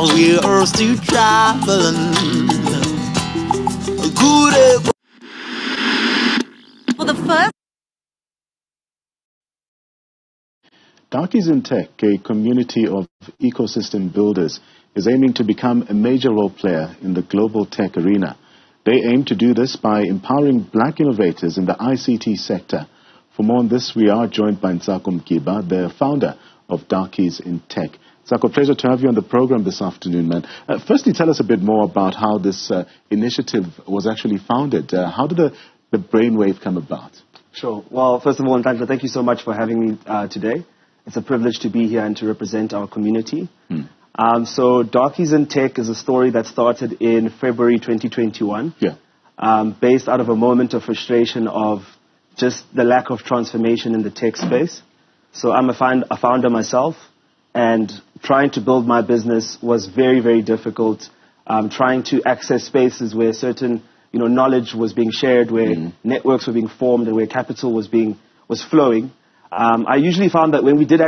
Cause we are still traveling. Good. For the first Darkies in Tech, a community of ecosystem builders, is aiming to become a major role player in the global tech arena. They aim to do this by empowering black innovators in the ICT sector. For more on this, we are joined by Nsako Kiba, the founder of Darkies in Tech. Nsako, pleasure to have you on the program this afternoon, man. Uh, firstly, tell us a bit more about how this uh, initiative was actually founded. Uh, how did the, the brainwave come about? Sure. Well, first of all, thank you so much for having me uh, today. It's a privilege to be here and to represent our community. Hmm. Um, so, Darkies in Tech is a story that started in February 2021, Yeah. um, based out of a moment of frustration of just the lack of transformation in the tech space. So, I'm a, find, a founder myself, and trying to build my business was very, very difficult. Um, trying to access spaces where certain you know, knowledge was being shared, where networks were being formed, and where capital was being was flowing. Um, I usually found that when we did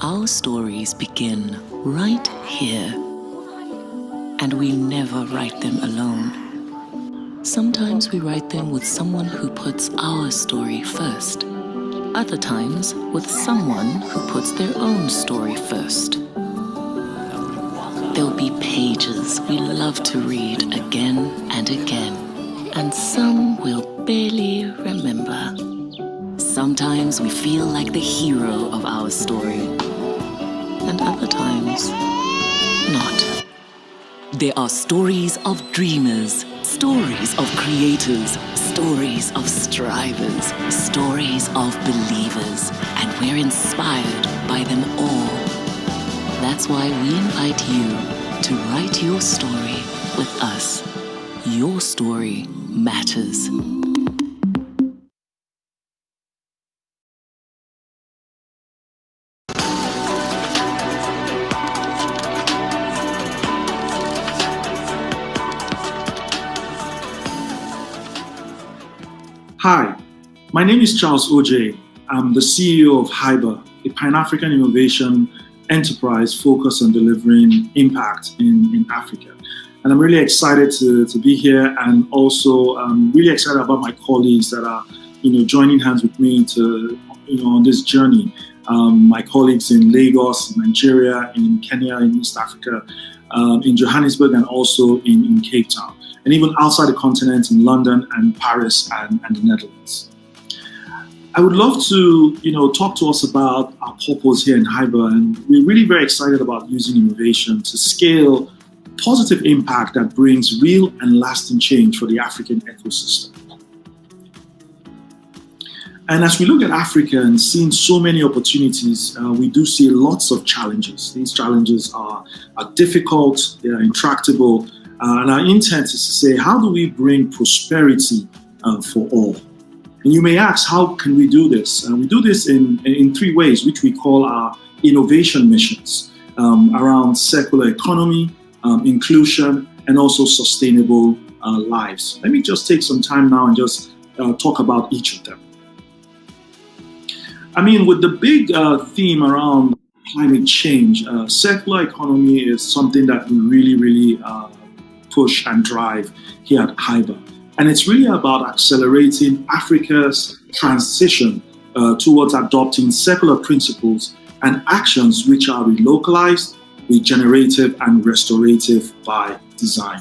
Our stories begin right here, and we never write them alone. Sometimes we write them with someone who puts our story first, other times with someone who puts their own story first. There'll be pages we love to read again and again, and some we'll barely remember. Sometimes we feel like the hero of our story, and other times, not. There are stories of dreamers, stories of creators, stories of strivers, stories of believers, and we're inspired by them all. That's why we invite you to write your story with us. Your story matters. Hi, my name is Charles Oj. I'm the CEO of HYBR, a Pan African innovation enterprise focused on delivering impact in, in Africa. And I'm really excited to, to be here and also um, really excited about my colleagues that are you know, joining hands with me to, you know, on this journey. Um, my colleagues in Lagos, in Nigeria, in Kenya, in East Africa, um, in Johannesburg, and also in, in Cape Town and even outside the continent in London and Paris and, and the Netherlands. I would love to, you know, talk to us about our purpose here in HYBR, and we're really very excited about using innovation to scale positive impact that brings real and lasting change for the African ecosystem. And as we look at Africa and seeing so many opportunities, uh, we do see lots of challenges. These challenges are, are difficult, they are intractable, uh, and our intent is to say, how do we bring prosperity uh, for all? And you may ask, how can we do this? And we do this in, in three ways, which we call our innovation missions um, around circular economy, um, inclusion, and also sustainable uh, lives. Let me just take some time now and just uh, talk about each of them. I mean, with the big uh, theme around climate change, uh, circular economy is something that we really, really push and drive here at HYBR. And it's really about accelerating Africa's transition uh, towards adopting circular principles and actions which are relocalized, regenerative, and restorative by design.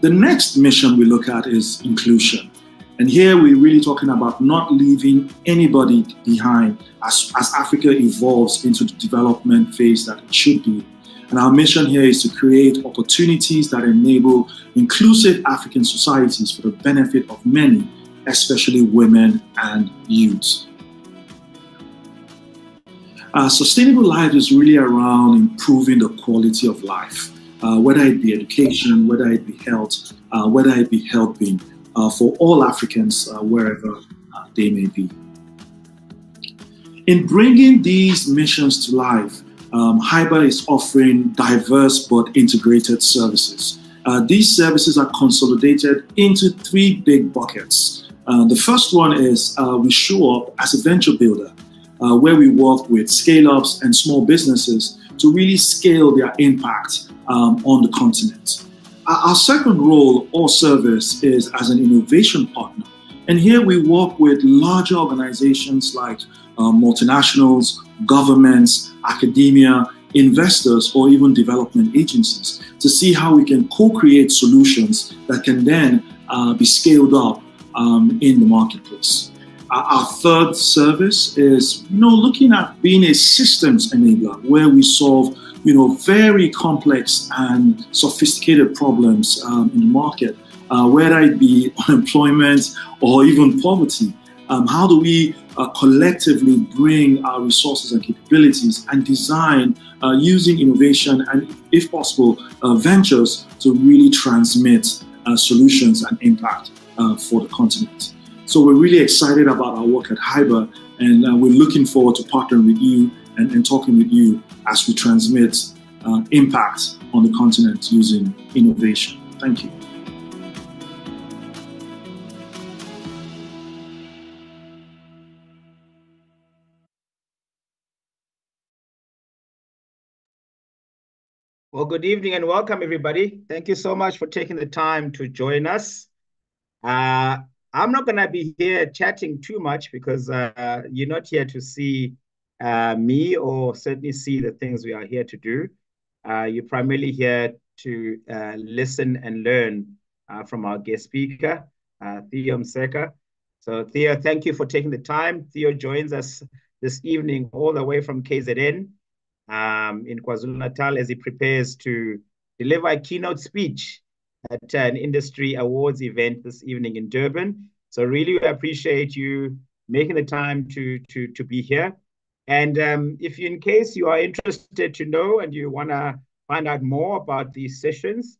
The next mission we look at is inclusion. And here we're really talking about not leaving anybody behind as, as Africa evolves into the development phase that it should be and our mission here is to create opportunities that enable inclusive African societies for the benefit of many, especially women and youth. Uh, sustainable life is really around improving the quality of life, uh, whether it be education, whether it be health, uh, whether it be helping uh, for all Africans uh, wherever uh, they may be. In bringing these missions to life, um, HYBR is offering diverse but integrated services. Uh, these services are consolidated into three big buckets. Uh, the first one is uh, we show up as a venture builder, uh, where we work with scale ups and small businesses to really scale their impact um, on the continent. Our second role or service is as an innovation partner. And here we work with larger organizations like uh, multinationals, governments, academia, investors, or even development agencies to see how we can co create solutions that can then uh, be scaled up um, in the marketplace. Our third service is, you know, looking at being a systems enabler where we solve you know, very complex and sophisticated problems um, in the market, uh, whether it be unemployment or even poverty. Um, how do we uh, collectively bring our resources and capabilities and design uh, using innovation and, if possible, uh, ventures to really transmit uh, solutions and impact uh, for the continent? So we're really excited about our work at HYBR, and we're looking forward to partnering with you and, and talking with you as we transmit uh, impact on the continent using innovation. Thank you. Well, good evening and welcome, everybody. Thank you so much for taking the time to join us. Uh, I'm not going to be here chatting too much because uh, you're not here to see uh, me or certainly see the things we are here to do. Uh, you're primarily here to uh, listen and learn uh, from our guest speaker, Theo Mseka. So Theo, thank you for taking the time. Theo joins us this evening all the way from KZN um, in KwaZulu-Natal as he prepares to deliver a keynote speech at an industry awards event this evening in Durban. So really we appreciate you making the time to, to, to be here. And um, if you, in case you are interested to know and you want to find out more about these sessions,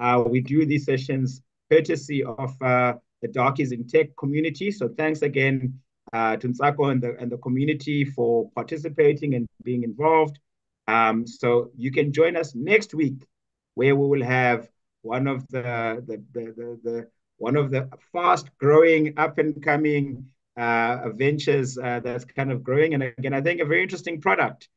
uh, we do these sessions courtesy of uh, the Darkies in Tech community. So thanks again uh, to Nsako and the, and the community for participating and being involved. Um, so you can join us next week where we will have one of the, the, the, the, the one of the fast growing up and coming uh, ventures uh, that's kind of growing. And again, I think a very interesting product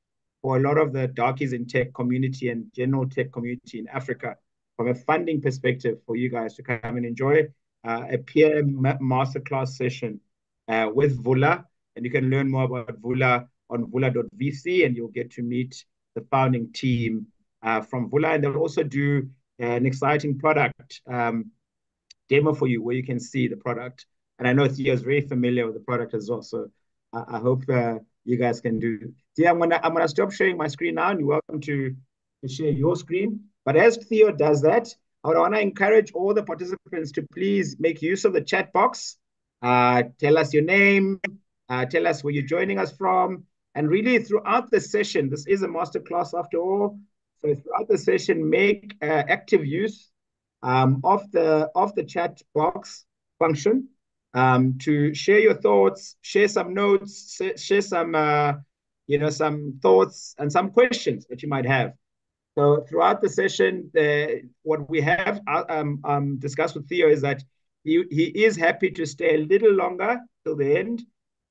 for a lot of the darkies in tech community and general tech community in Africa from a funding perspective for you guys to come and enjoy uh, a peer masterclass session uh, with Vula. And you can learn more about Vula on vula.vc and you'll get to meet the founding team uh, from Vula. And they'll also do an exciting product um, demo for you where you can see the product and I know Theo is very familiar with the product as well. So I, I hope uh, you guys can do. Theo, I'm gonna I'm gonna stop sharing my screen now, and you're welcome to, to share your screen. But as Theo does that, I want to encourage all the participants to please make use of the chat box. Uh, tell us your name, uh, tell us where you're joining us from, and really throughout the session, this is a masterclass after all. So throughout the session, make uh, active use um, of the of the chat box function um, to share your thoughts, share some notes, share some, uh, you know, some thoughts and some questions that you might have. So throughout the session, the, what we have uh, um, um, discussed with Theo is that he, he is happy to stay a little longer till the end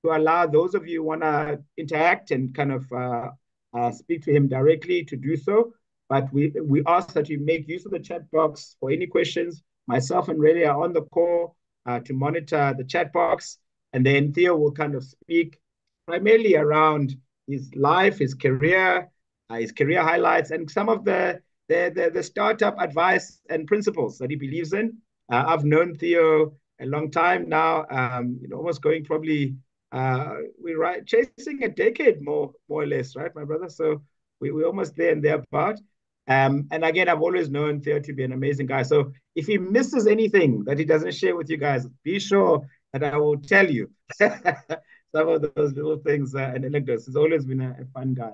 to allow those of you who want to interact and kind of uh, uh, speak to him directly to do so. But we, we ask that you make use of the chat box for any questions. Myself and Ray are on the call uh, to monitor the chat box. And then Theo will kind of speak primarily around his life, his career, uh, his career highlights, and some of the, the, the, the, startup advice and principles that he believes in. Uh, I've known Theo a long time now, um, you know, almost going probably, uh, we're right, chasing a decade more, more or less, right, my brother? So we, we're almost there and thereabout. Um, and again, I've always known Theo to be an amazing guy. So if he misses anything that he doesn't share with you guys, be sure that I will tell you some of those little things uh, and anecdotes. He's always been a, a fun guy.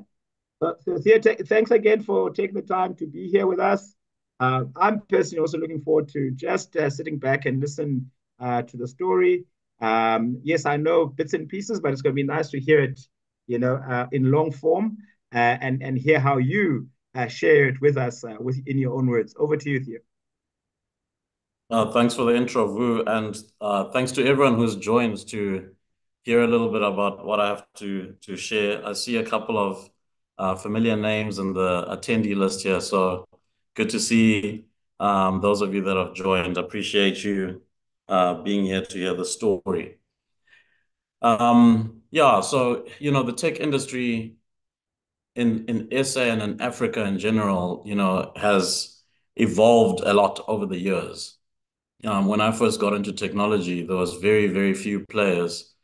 So, so Theo, thanks again for taking the time to be here with us. Uh, I'm personally also looking forward to just uh, sitting back and listen uh, to the story. Um, yes, I know bits and pieces, but it's going to be nice to hear it, you know, uh, in long form uh, and and hear how you uh, share it with us uh, with in your own words. Over to you, Theo. Uh, thanks for the intro, Vu, and uh, thanks to everyone who's joined to hear a little bit about what I have to to share. I see a couple of familiar names in the attendee list here, so good to see um, those of you that have joined. Appreciate you uh, being here to hear the story. Um, yeah, so you know the tech industry in in SA and in Africa in general, you know, has evolved a lot over the years. Um, when I first got into technology, there was very, very few players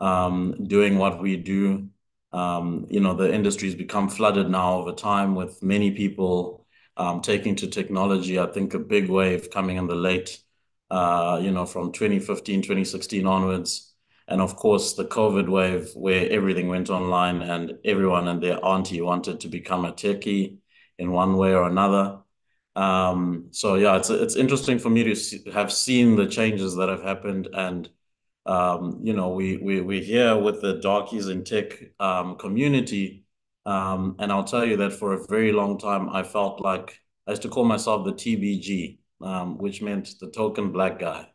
um, doing what we do. Um, you know, the industry's become flooded now over time with many people um, taking to technology. I think a big wave coming in the late, you know, from 2015, 2016 onwards. And of course, the COVID wave where everything went online and everyone and their auntie wanted to become a techie in one way or another. Um, so yeah, it's it's interesting for me to see, have seen the changes that have happened, and um, you know, we we we're here with the darkies in tech um, community, um, and I'll tell you that for a very long time, I felt like I used to call myself the TBG, um, which meant the token black guy,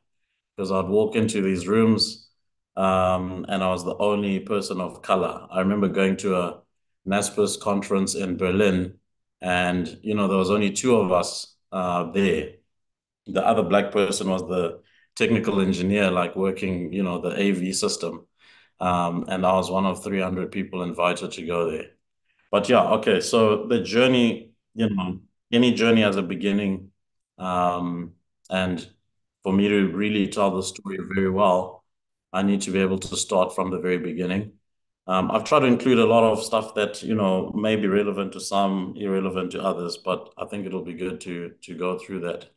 because I'd walk into these rooms, um, and I was the only person of color. I remember going to a Naspers conference in Berlin and you know there was only two of us uh, there. The other black person was the technical engineer, like working, you know, the AV system, um, and I was one of 300 people invited to go there. But yeah, okay. So the journey, you know, any journey has a beginning, um, and for me to really tell the story very well, I need to be able to start from the very beginning. Um, I've tried to include a lot of stuff that you know may be relevant to some, irrelevant to others, but I think it'll be good to to go through that.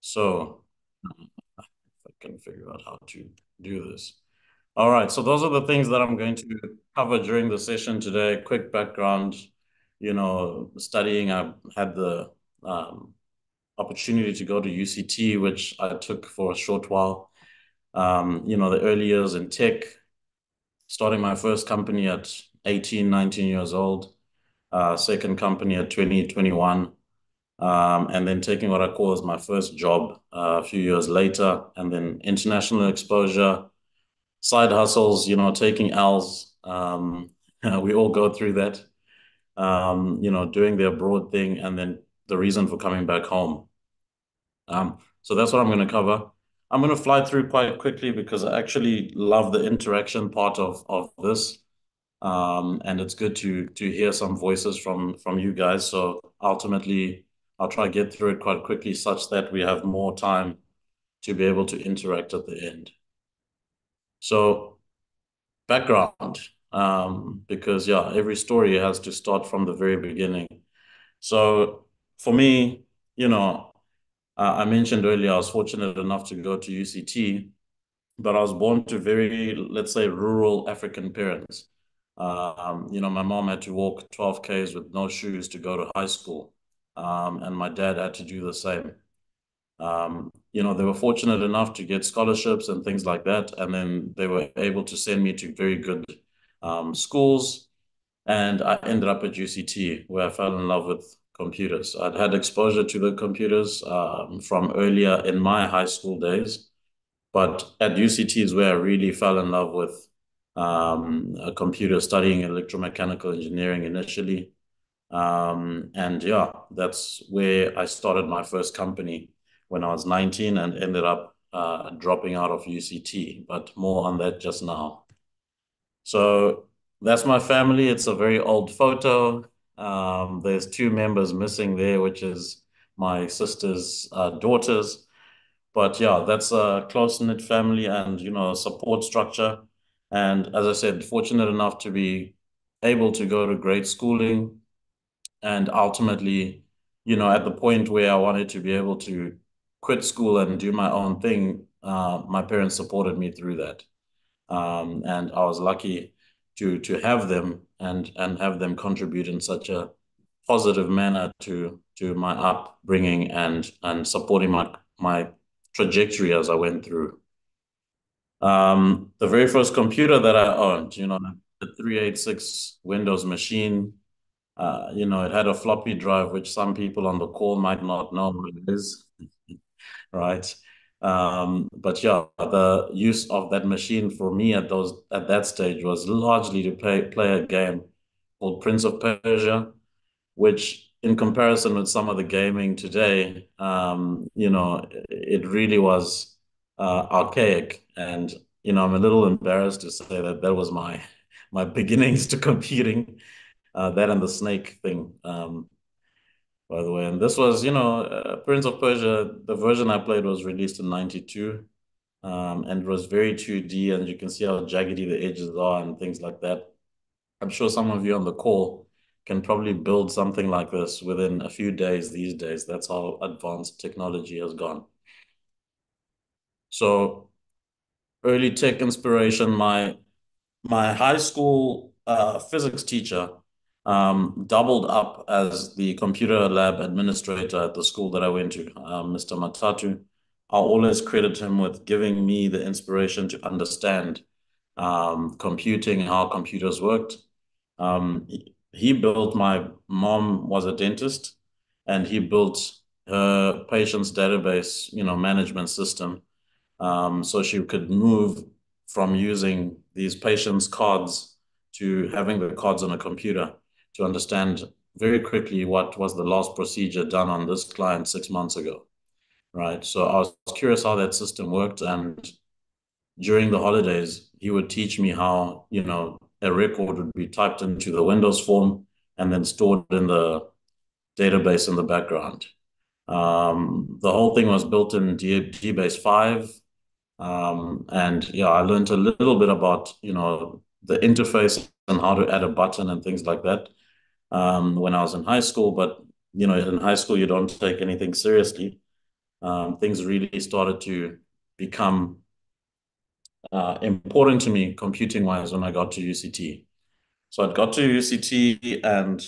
So if I can figure out how to do this. All right, so those are the things that I'm going to cover during the session today. Quick background, you know, studying. I had the um, opportunity to go to UCT, which I took for a short while. Um, you know, the early years in tech, starting my first company at 18, 19 years old, uh, second company at 20, 21, um, and then taking what I call as my first job uh, a few years later, and then international exposure, side hustles, you know, taking L's. Um, we all go through that, um, you know, doing the abroad thing, and then the reason for coming back home. Um, so that's what I'm going to cover. I'm going to fly through quite quickly because I actually love the interaction part of of this. Um, and it's good to to hear some voices from from you guys. So ultimately, I'll try to get through it quite quickly, such that we have more time to be able to interact at the end. So, background, um, because yeah, every story has to start from the very beginning. So for me, you know, uh, I mentioned earlier, I was fortunate enough to go to UCT, but I was born to very, let's say, rural African parents. Um, you know, my mom had to walk 12 Ks with no shoes to go to high school, um, and my dad had to do the same. Um, you know, they were fortunate enough to get scholarships and things like that, and then they were able to send me to very good um, schools, and I ended up at UCT, where I fell in love with computers. I'd had exposure to the computers um, from earlier in my high school days, but at UCT is where I really fell in love with um, a computer, studying electromechanical engineering initially. Um, and yeah, that's where I started my first company when I was 19 and ended up uh, dropping out of UCT, but more on that just now. So that's my family. It's a very old photo. Um, there's two members missing there, which is my sister's uh, daughters. But yeah, that's a close-knit family and, you know, support structure. And as I said, fortunate enough to be able to go to great schooling and ultimately, you know, at the point where I wanted to be able to quit school and do my own thing, uh, my parents supported me through that. Um, and I was lucky to to have them and and have them contribute in such a positive manner to to my upbringing and and supporting my my trajectory as I went through. Um, the very first computer that I owned, you know, the 386 Windows machine, uh, you know, it had a floppy drive, which some people on the call might not know what it is, right? Um, but yeah, the use of that machine for me at those at that stage was largely to play play a game called Prince of Persia, which in comparison with some of the gaming today, um, you know, it really was uh, archaic. And you know, I'm a little embarrassed to say that that was my my beginnings to computing. Uh, that and the snake thing. Um, by the way. And this was, you know, uh, Prince of Persia, the version I played was released in 92 um, and it was very 2D and you can see how jaggedy the edges are and things like that. I'm sure some of you on the call can probably build something like this within a few days these days. That's how advanced technology has gone. So early tech inspiration, my my high school uh, physics teacher um, doubled up as the computer lab administrator at the school that I went to, um, Mr. Matatu. I always credit him with giving me the inspiration to understand um, computing, how computers worked. Um, he built, my mom was a dentist, and he built her patient's database, you know, management system. Um, so she could move from using these patients' cards to having the cards on a computer to understand very quickly what was the last procedure done on this client six months ago, right? So I was curious how that system worked. And during the holidays, he would teach me how, you know, a record would be typed into the Windows form and then stored in the database in the background. Um, the whole thing was built in DBase 5. Um, and yeah, I learned a little bit about, you know, the interface and how to add a button and things like that um, when I was in high school. But you know, in high school, you don't take anything seriously. Um, things really started to become uh, important to me computing wise when I got to UCT. So I got to UCT and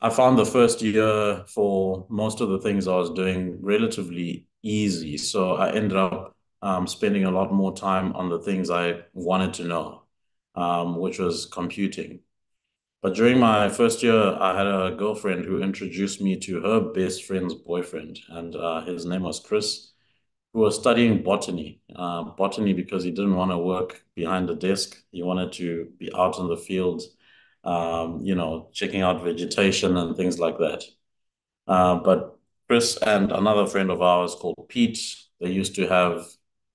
I found the first year for most of the things I was doing relatively easy. So I ended up um, spending a lot more time on the things I wanted to know, um, which was computing. But during my first year, I had a girlfriend who introduced me to her best friend's boyfriend, and uh, his name was Chris, who was studying botany. Uh, botany because he didn't want to work behind a desk. He wanted to be out in the field, um, you know, checking out vegetation and things like that. Uh, but Chris and another friend of ours called Pete, they used to have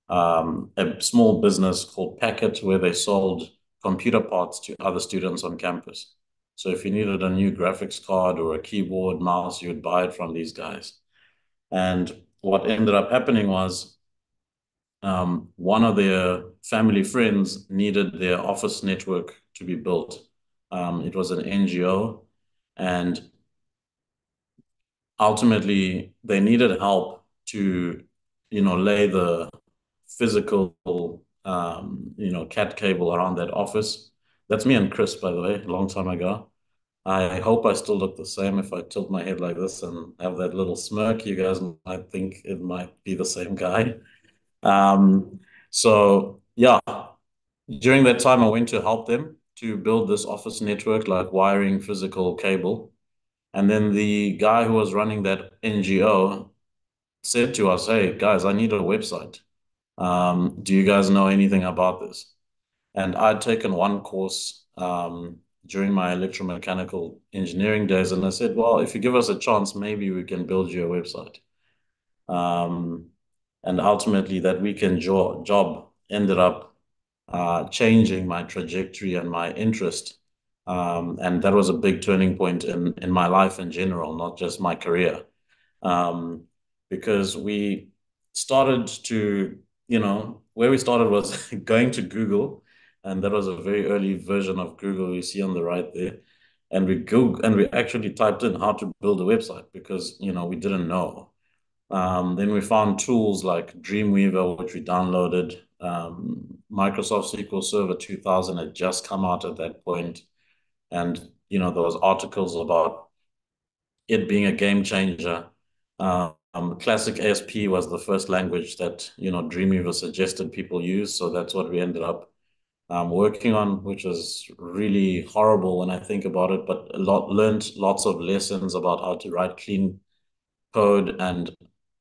um, a small business called Packet where they sold computer parts to other students on campus. So if you needed a new graphics card or a keyboard, mouse, you would buy it from these guys. And what ended up happening was um, one of their family friends needed their office network to be built. Um, it was an NGO, and ultimately they needed help to, you know, lay the physical um, you know, cat cable around that office. That's me and Chris, by the way, a long time ago. I hope I still look the same if I tilt my head like this and have that little smirk. You guys might think it might be the same guy. Um, so yeah, during that time, I went to help them to build this office network, like wiring physical cable. And then the guy who was running that NGO said to us, hey, guys, I need a website um, do you guys know anything about this? And I'd taken one course um, during my electromechanical engineering days, and I said, well, if you give us a chance, maybe we can build you a website. Um, and ultimately, that weekend jo job ended up uh, changing my trajectory and my interest. Um, and that was a big turning point in, in my life in general, not just my career. Um, because we started to you know, where we started was going to Google, and that was a very early version of Google you see on the right there. And we Google and we actually typed in how to build a website because you know we didn't know. Um, then we found tools like Dreamweaver, which we downloaded. Um, Microsoft SQL Server 2000 had just come out at that point, and you know there was articles about it being a game changer. Uh, um, classic ASP was the first language that you know Dreamweaver suggested people use, so that's what we ended up um, working on, which was really horrible when I think about it. But a lot learned lots of lessons about how to write clean code and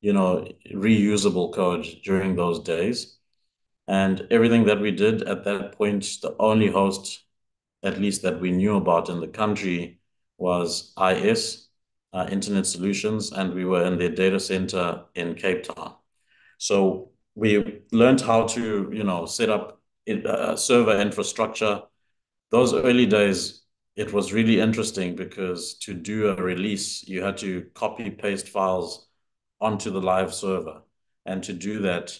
you know, reusable code during those days. And everything that we did at that point, the only host, at least that we knew about in the country, was IS, Internet Solutions, and we were in their data center in Cape Town. So we learned how to, you know, set up uh, server infrastructure. Those early days, it was really interesting because to do a release, you had to copy paste files onto the live server. And to do that,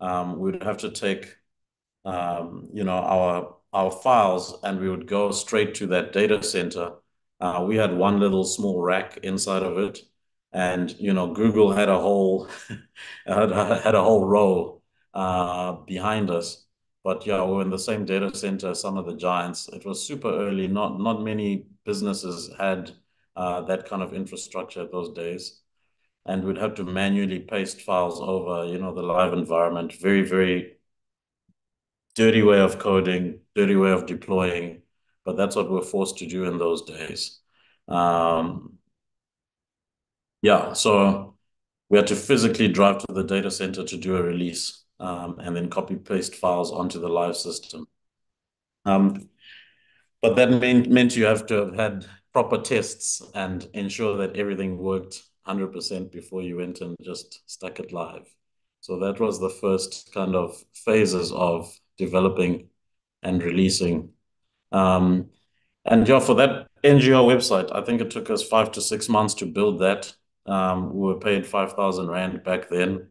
um, we would have to take, um, you know, our our files and we would go straight to that data center. Uh, we had one little small rack inside of it, and you know, Google had a whole had, had a whole row uh, behind us. But yeah, we're in the same data center as some of the giants. It was super early. Not not many businesses had uh, that kind of infrastructure those days and we'd have to manually paste files over, you know, the live environment. Very, very dirty way of coding, dirty way of deploying, but that's what we're forced to do in those days. Um, yeah, so we had to physically drive to the data center to do a release um, and then copy paste files onto the live system. Um, but that mean, meant you have to have had proper tests and ensure that everything worked 100% before you went and just stuck it live. So that was the first kind of phases of developing and releasing. Um, and yeah, for that NGO website, I think it took us five to six months to build that. Um, we were paid 5,000 Rand back then.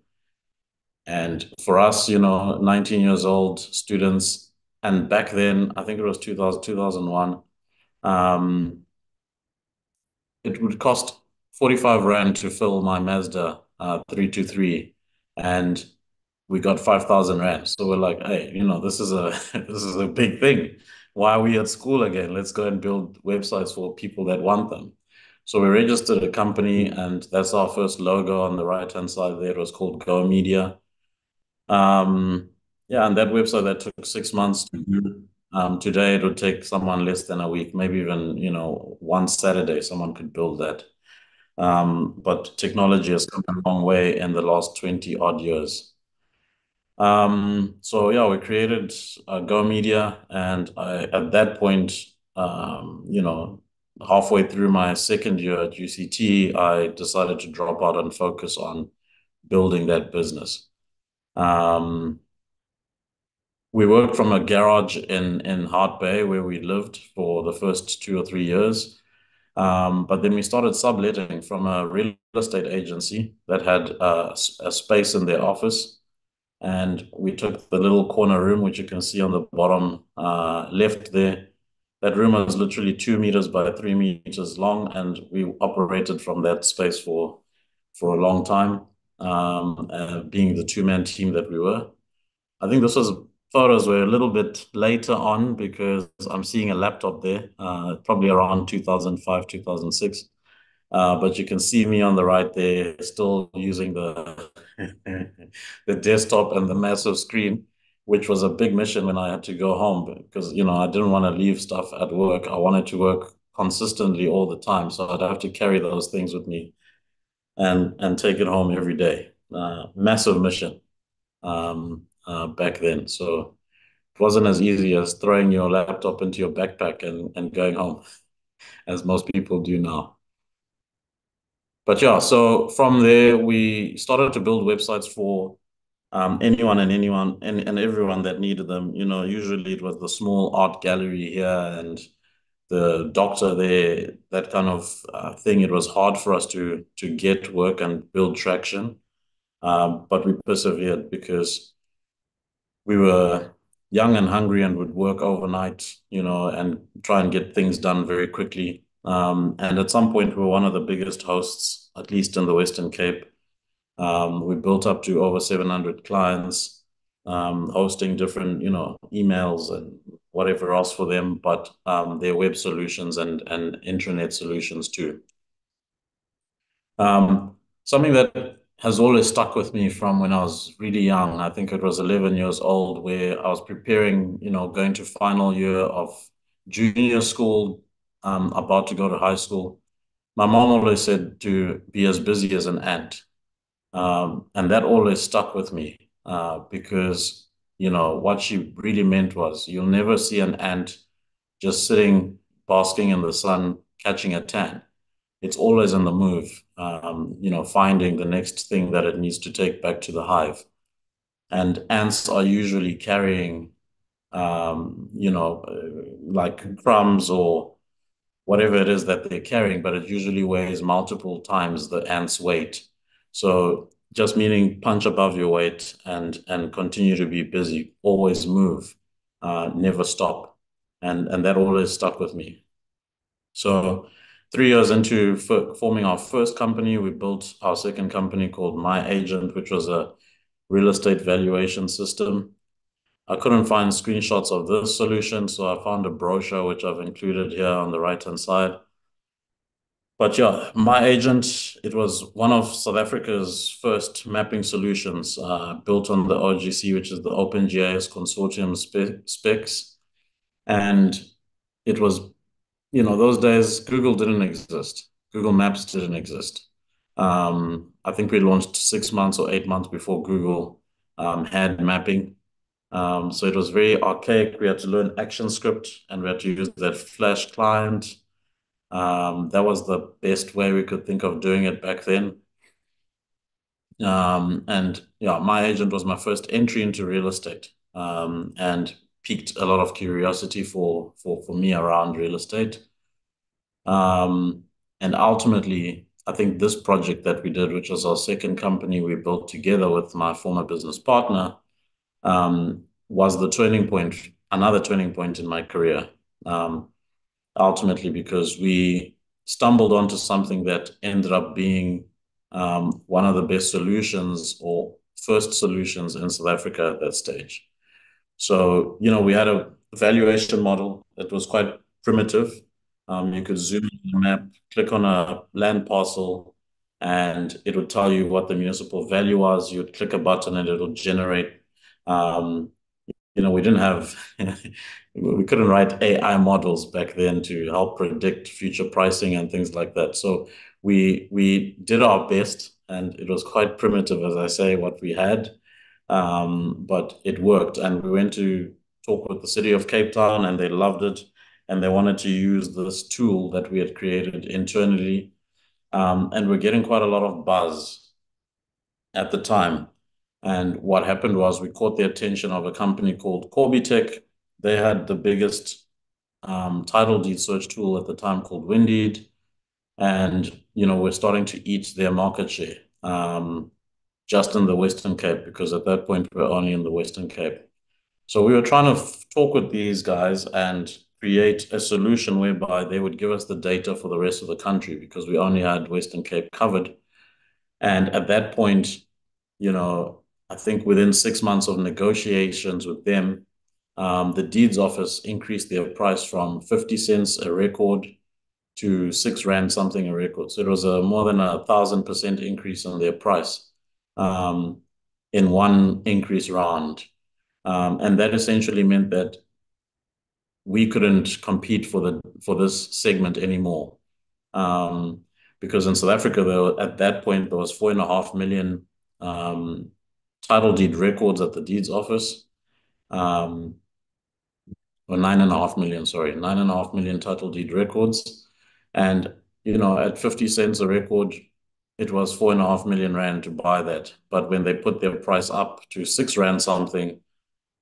And for us, you know, 19 years old students, and back then, I think it was 2000, 2001, um, it would cost 45 Rand to fill my Mazda uh, 323 and we got 5,000 Rand. So we're like, hey, you know, this is a this is a big thing. Why are we at school again? Let's go and build websites for people that want them. So we registered a company and that's our first logo on the right-hand side there. It was called Go Media. Um, yeah, and that website that took six months to do. Um, today it would take someone less than a week, maybe even, you know, one Saturday, someone could build that. Um, but technology has come a long way in the last 20 odd years. Um, so yeah, we created uh, Go Media, and I, at that point, um, you know, halfway through my second year at UCT, I decided to drop out and focus on building that business. Um, we worked from a garage in in Hout Bay where we lived for the first two or three years. Um, but then we started subletting from a real estate agency that had uh, a space in their office. And we took the little corner room, which you can see on the bottom uh, left there. That room was literally two meters by three meters long, and we operated from that space for for a long time, um, uh, being the two-man team that we were. I think this was photos were a little bit later on because I'm seeing a laptop there, uh, probably around 2005, 2006. Uh, but you can see me on the right there, still using the the desktop and the massive screen, which was a big mission when I had to go home because you know I didn't want to leave stuff at work. I wanted to work consistently all the time, so I'd have to carry those things with me and and take it home every day. Uh, massive mission. Um, uh, back then. So it wasn't as easy as throwing your laptop into your backpack and, and going home, as most people do now. But yeah, so from there, we started to build websites for um, anyone and anyone and, and everyone that needed them. You know, usually it was the small art gallery here and the doctor there, that kind of uh, thing. It was hard for us to to get work and build traction, um, but we persevered because we were young and hungry and would work overnight, you know, and try and get things done very quickly. Um, and at some point, we were one of the biggest hosts, at least in the Western Cape. Um, we built up to over 700 clients, um, hosting different, you know, emails and whatever else for them, but um, their web solutions and and intranet solutions too. Um, something that has always stuck with me from when I was really young. I think it was 11 years old where I was preparing, you know, going to final year of junior school, um, about to go to high school. My mom always said to be as busy as an ant. Um, and that always stuck with me uh, because, you know, what she really meant was you'll never see an ant just sitting, basking in the sun, catching a tan. It's always on the move, um, you know, finding the next thing that it needs to take back to the hive. And ants are usually carrying, um, you know, uh, like crumbs or whatever it is that they're carrying, but it usually weighs multiple times the ant's weight. So just meaning punch above your weight and and continue to be busy, always move, uh, never stop, and and that always stuck with me. So three years into forming our first company, we built our second company called My Agent, which was a real estate valuation system. I couldn't find screenshots of this solution, so I found a brochure which I've included here on the right-hand side. But yeah, my agent, it was one of South Africa's first mapping solutions uh, built on the OGC, which is the OpenGIS Consortium spe specs. And it was, you know, those days Google didn't exist. Google Maps didn't exist. Um, I think we launched six months or eight months before Google um, had mapping. Um, so it was very archaic. We had to learn ActionScript and we had to use that Flash client. Um, that was the best way we could think of doing it back then. Um, and yeah, my agent was my first entry into real estate um, and piqued a lot of curiosity for, for, for me around real estate. Um, and ultimately, I think this project that we did, which was our second company we built together with my former business partner, um, was the turning point, another turning point in my career. Um, ultimately, because we stumbled onto something that ended up being um, one of the best solutions or first solutions in South Africa at that stage. So, you know, we had a valuation model that was quite primitive. Um, you could zoom in the map, click on a land parcel, and it would tell you what the municipal value was. You'd click a button and it'll generate um, you know, we didn't have, we couldn't write AI models back then to help predict future pricing and things like that. So we we did our best, and it was quite primitive, as I say, what we had, um, but it worked. And we went to talk with the city of Cape Town, and they loved it, and they wanted to use this tool that we had created internally, um, and we're getting quite a lot of buzz at the time. And what happened was we caught the attention of a company called Korbitec. They had the biggest um, title deed search tool at the time called WinDeed. And, you know, we're starting to eat their market share um, just in the Western Cape, because at that point we we're only in the Western Cape. So we were trying to talk with these guys and create a solution whereby they would give us the data for the rest of the country because we only had Western Cape covered. And at that point, you know, I think within six months of negotiations with them, um, the deeds office increased their price from 50 cents a record to six rand something a record. So it was a more than a thousand percent increase on their price um, in one increase round. Um, and that essentially meant that we couldn't compete for the for this segment anymore. Um, because in South Africa, though, at that point, there was four and a half million um, title deed records at the deeds office. Um, or nine and a half million, sorry, nine and a half million title deed records. And, you know, at 50 cents a record, it was four and a half million rand to buy that. But when they put their price up to six rand something,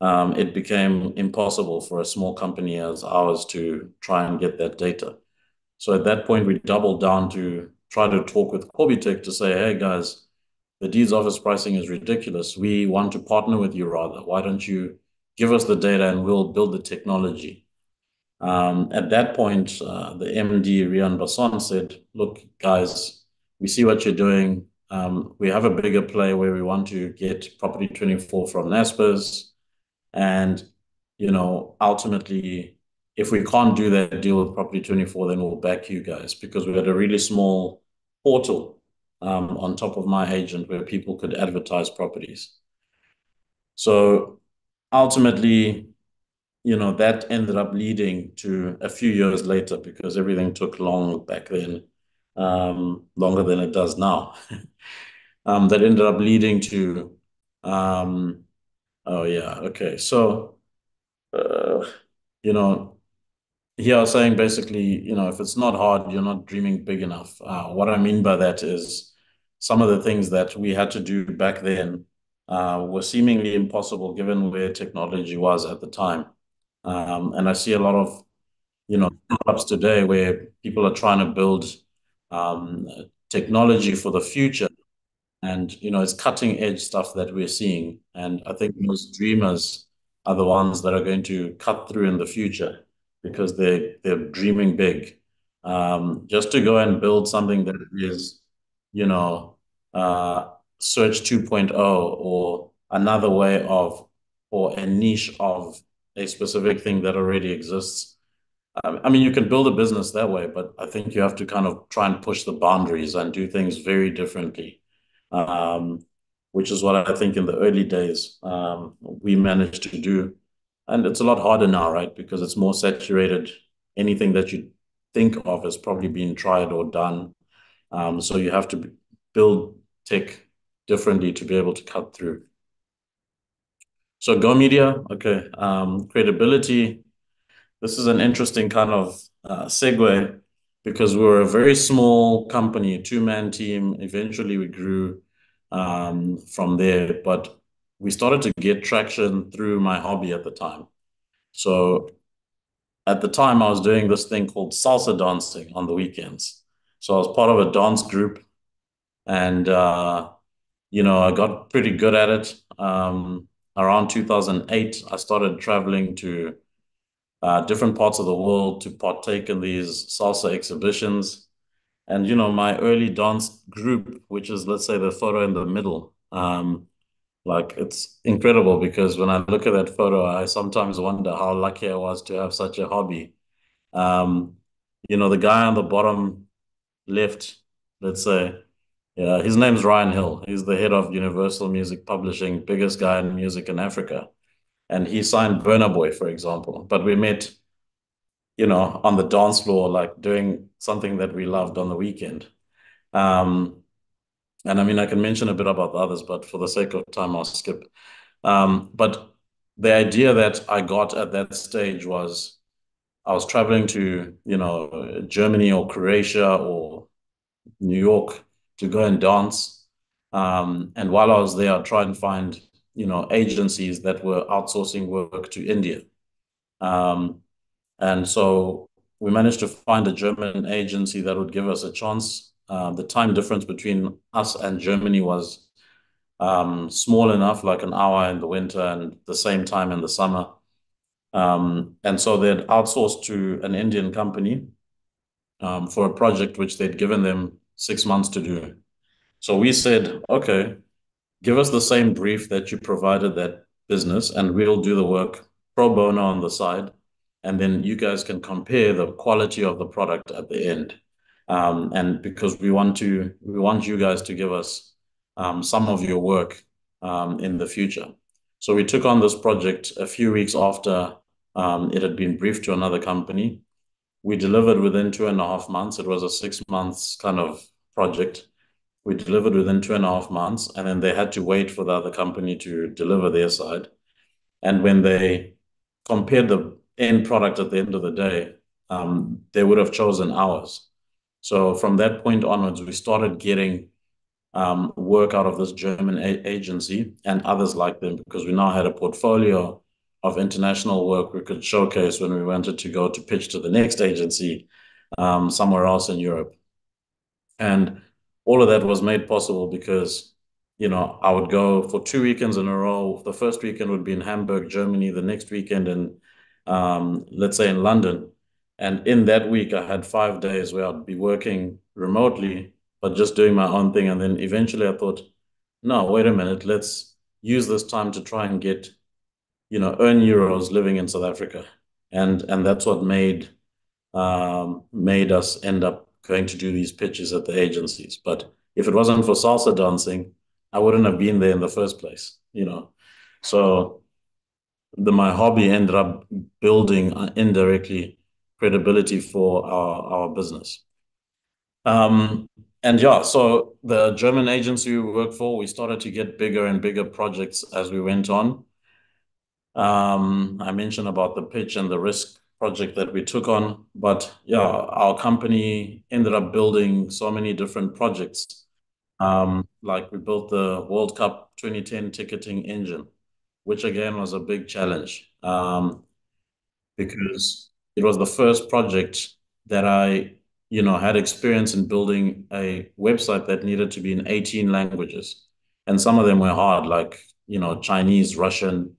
um, it became impossible for a small company as ours to try and get that data. So at that point, we doubled down to try to talk with Corbitech to say, hey guys, the deeds office pricing is ridiculous. We want to partner with you rather. Why don't you give us the data and we'll build the technology? Um, at that point, uh, the MD, Rian Basson, said, look, guys, we see what you're doing. Um, we have a bigger play where we want to get Property 24 from Naspers. And, you know, ultimately, if we can't do that deal with Property 24, then we'll back you guys because we had a really small portal um, on top of my agent where people could advertise properties. So ultimately, you know, that ended up leading to a few years later because everything took long back then, um, longer than it does now. um, that ended up leading to, um, oh yeah, okay. So, uh, you know, here I was saying basically, you know, if it's not hard, you're not dreaming big enough. Uh, what I mean by that is some of the things that we had to do back then uh, were seemingly impossible given where technology was at the time. Um, and I see a lot of, you know, startups today where people are trying to build um, technology for the future. And, you know, it's cutting edge stuff that we're seeing. And I think most dreamers are the ones that are going to cut through in the future because they they're dreaming big. Um, just to go and build something that is, you know, uh, Search 2.0 or another way of, or a niche of a specific thing that already exists. Um, I mean, you can build a business that way, but I think you have to kind of try and push the boundaries and do things very differently, um, which is what I think in the early days um, we managed to do. And it's a lot harder now, right? Because it's more saturated. Anything that you think of has probably been tried or done. Um, so you have to build tech differently to be able to cut through. So Go Media, okay, um, credibility. This is an interesting kind of uh, segue because we were a very small company, two-man team. Eventually, we grew um, from there, but we started to get traction through my hobby at the time. So at the time, I was doing this thing called salsa dancing on the weekends. So I was part of a dance group, and uh, you know, I got pretty good at it. Um, around 2008, I started traveling to uh, different parts of the world to partake in these salsa exhibitions. And, you know, my early dance group, which is, let's say, the photo in the middle, um, like it's incredible because when I look at that photo, I sometimes wonder how lucky I was to have such a hobby. Um, you know, the guy on the bottom left, let's say, yeah, his name's Ryan Hill. He's the head of Universal Music Publishing, biggest guy in music in Africa. And he signed Burna Boy, for example. But we met, you know, on the dance floor, like doing something that we loved on the weekend. Um, and I mean, I can mention a bit about the others, but for the sake of time, I'll skip. Um, but the idea that I got at that stage was I was traveling to, you know, Germany or Croatia or New York to go and dance. Um, and while I was there, I tried and find, you know, agencies that were outsourcing work to India. Um, and so we managed to find a German agency that would give us a chance. Uh, the time difference between us and Germany was um, small enough, like an hour in the winter and the same time in the summer. Um, and so they'd outsourced to an Indian company um, for a project which they'd given them six months to do. So we said, okay, give us the same brief that you provided that business, and we'll do the work pro bono on the side. And then you guys can compare the quality of the product at the end. Um, and because we want to, we want you guys to give us um, some of your work um, in the future. So we took on this project a few weeks after um, it had been briefed to another company. We delivered within two and a half months. It was a six months kind of project. We delivered within two and a half months, and then they had to wait for the other company to deliver their side. And when they compared the end product at the end of the day, um, they would have chosen ours. So from that point onwards, we started getting um, work out of this German agency and others like them because we now had a portfolio of international work we could showcase when we wanted to go to pitch to the next agency um, somewhere else in Europe. And all of that was made possible because, you know, I would go for two weekends in a row. The first weekend would be in Hamburg, Germany, the next weekend in, um, let's say, in London. And in that week, I had five days where I'd be working remotely, but just doing my own thing. And then eventually I thought, no, wait a minute, let's use this time to try and get you know, earn euros living in South Africa. And and that's what made um, made us end up going to do these pitches at the agencies. But if it wasn't for salsa dancing, I wouldn't have been there in the first place, you know. So the my hobby ended up building uh, indirectly credibility for our our business. Um, and yeah, so the German agency we worked for, we started to get bigger and bigger projects as we went on. Um, I mentioned about the pitch and the risk project that we took on, but yeah, our company ended up building so many different projects. Um, like we built the World Cup 2010 ticketing engine, which again was a big challenge um, because it was the first project that I you know, had experience in building a website that needed to be in 18 languages. And some of them were hard, like, you know, Chinese, Russian.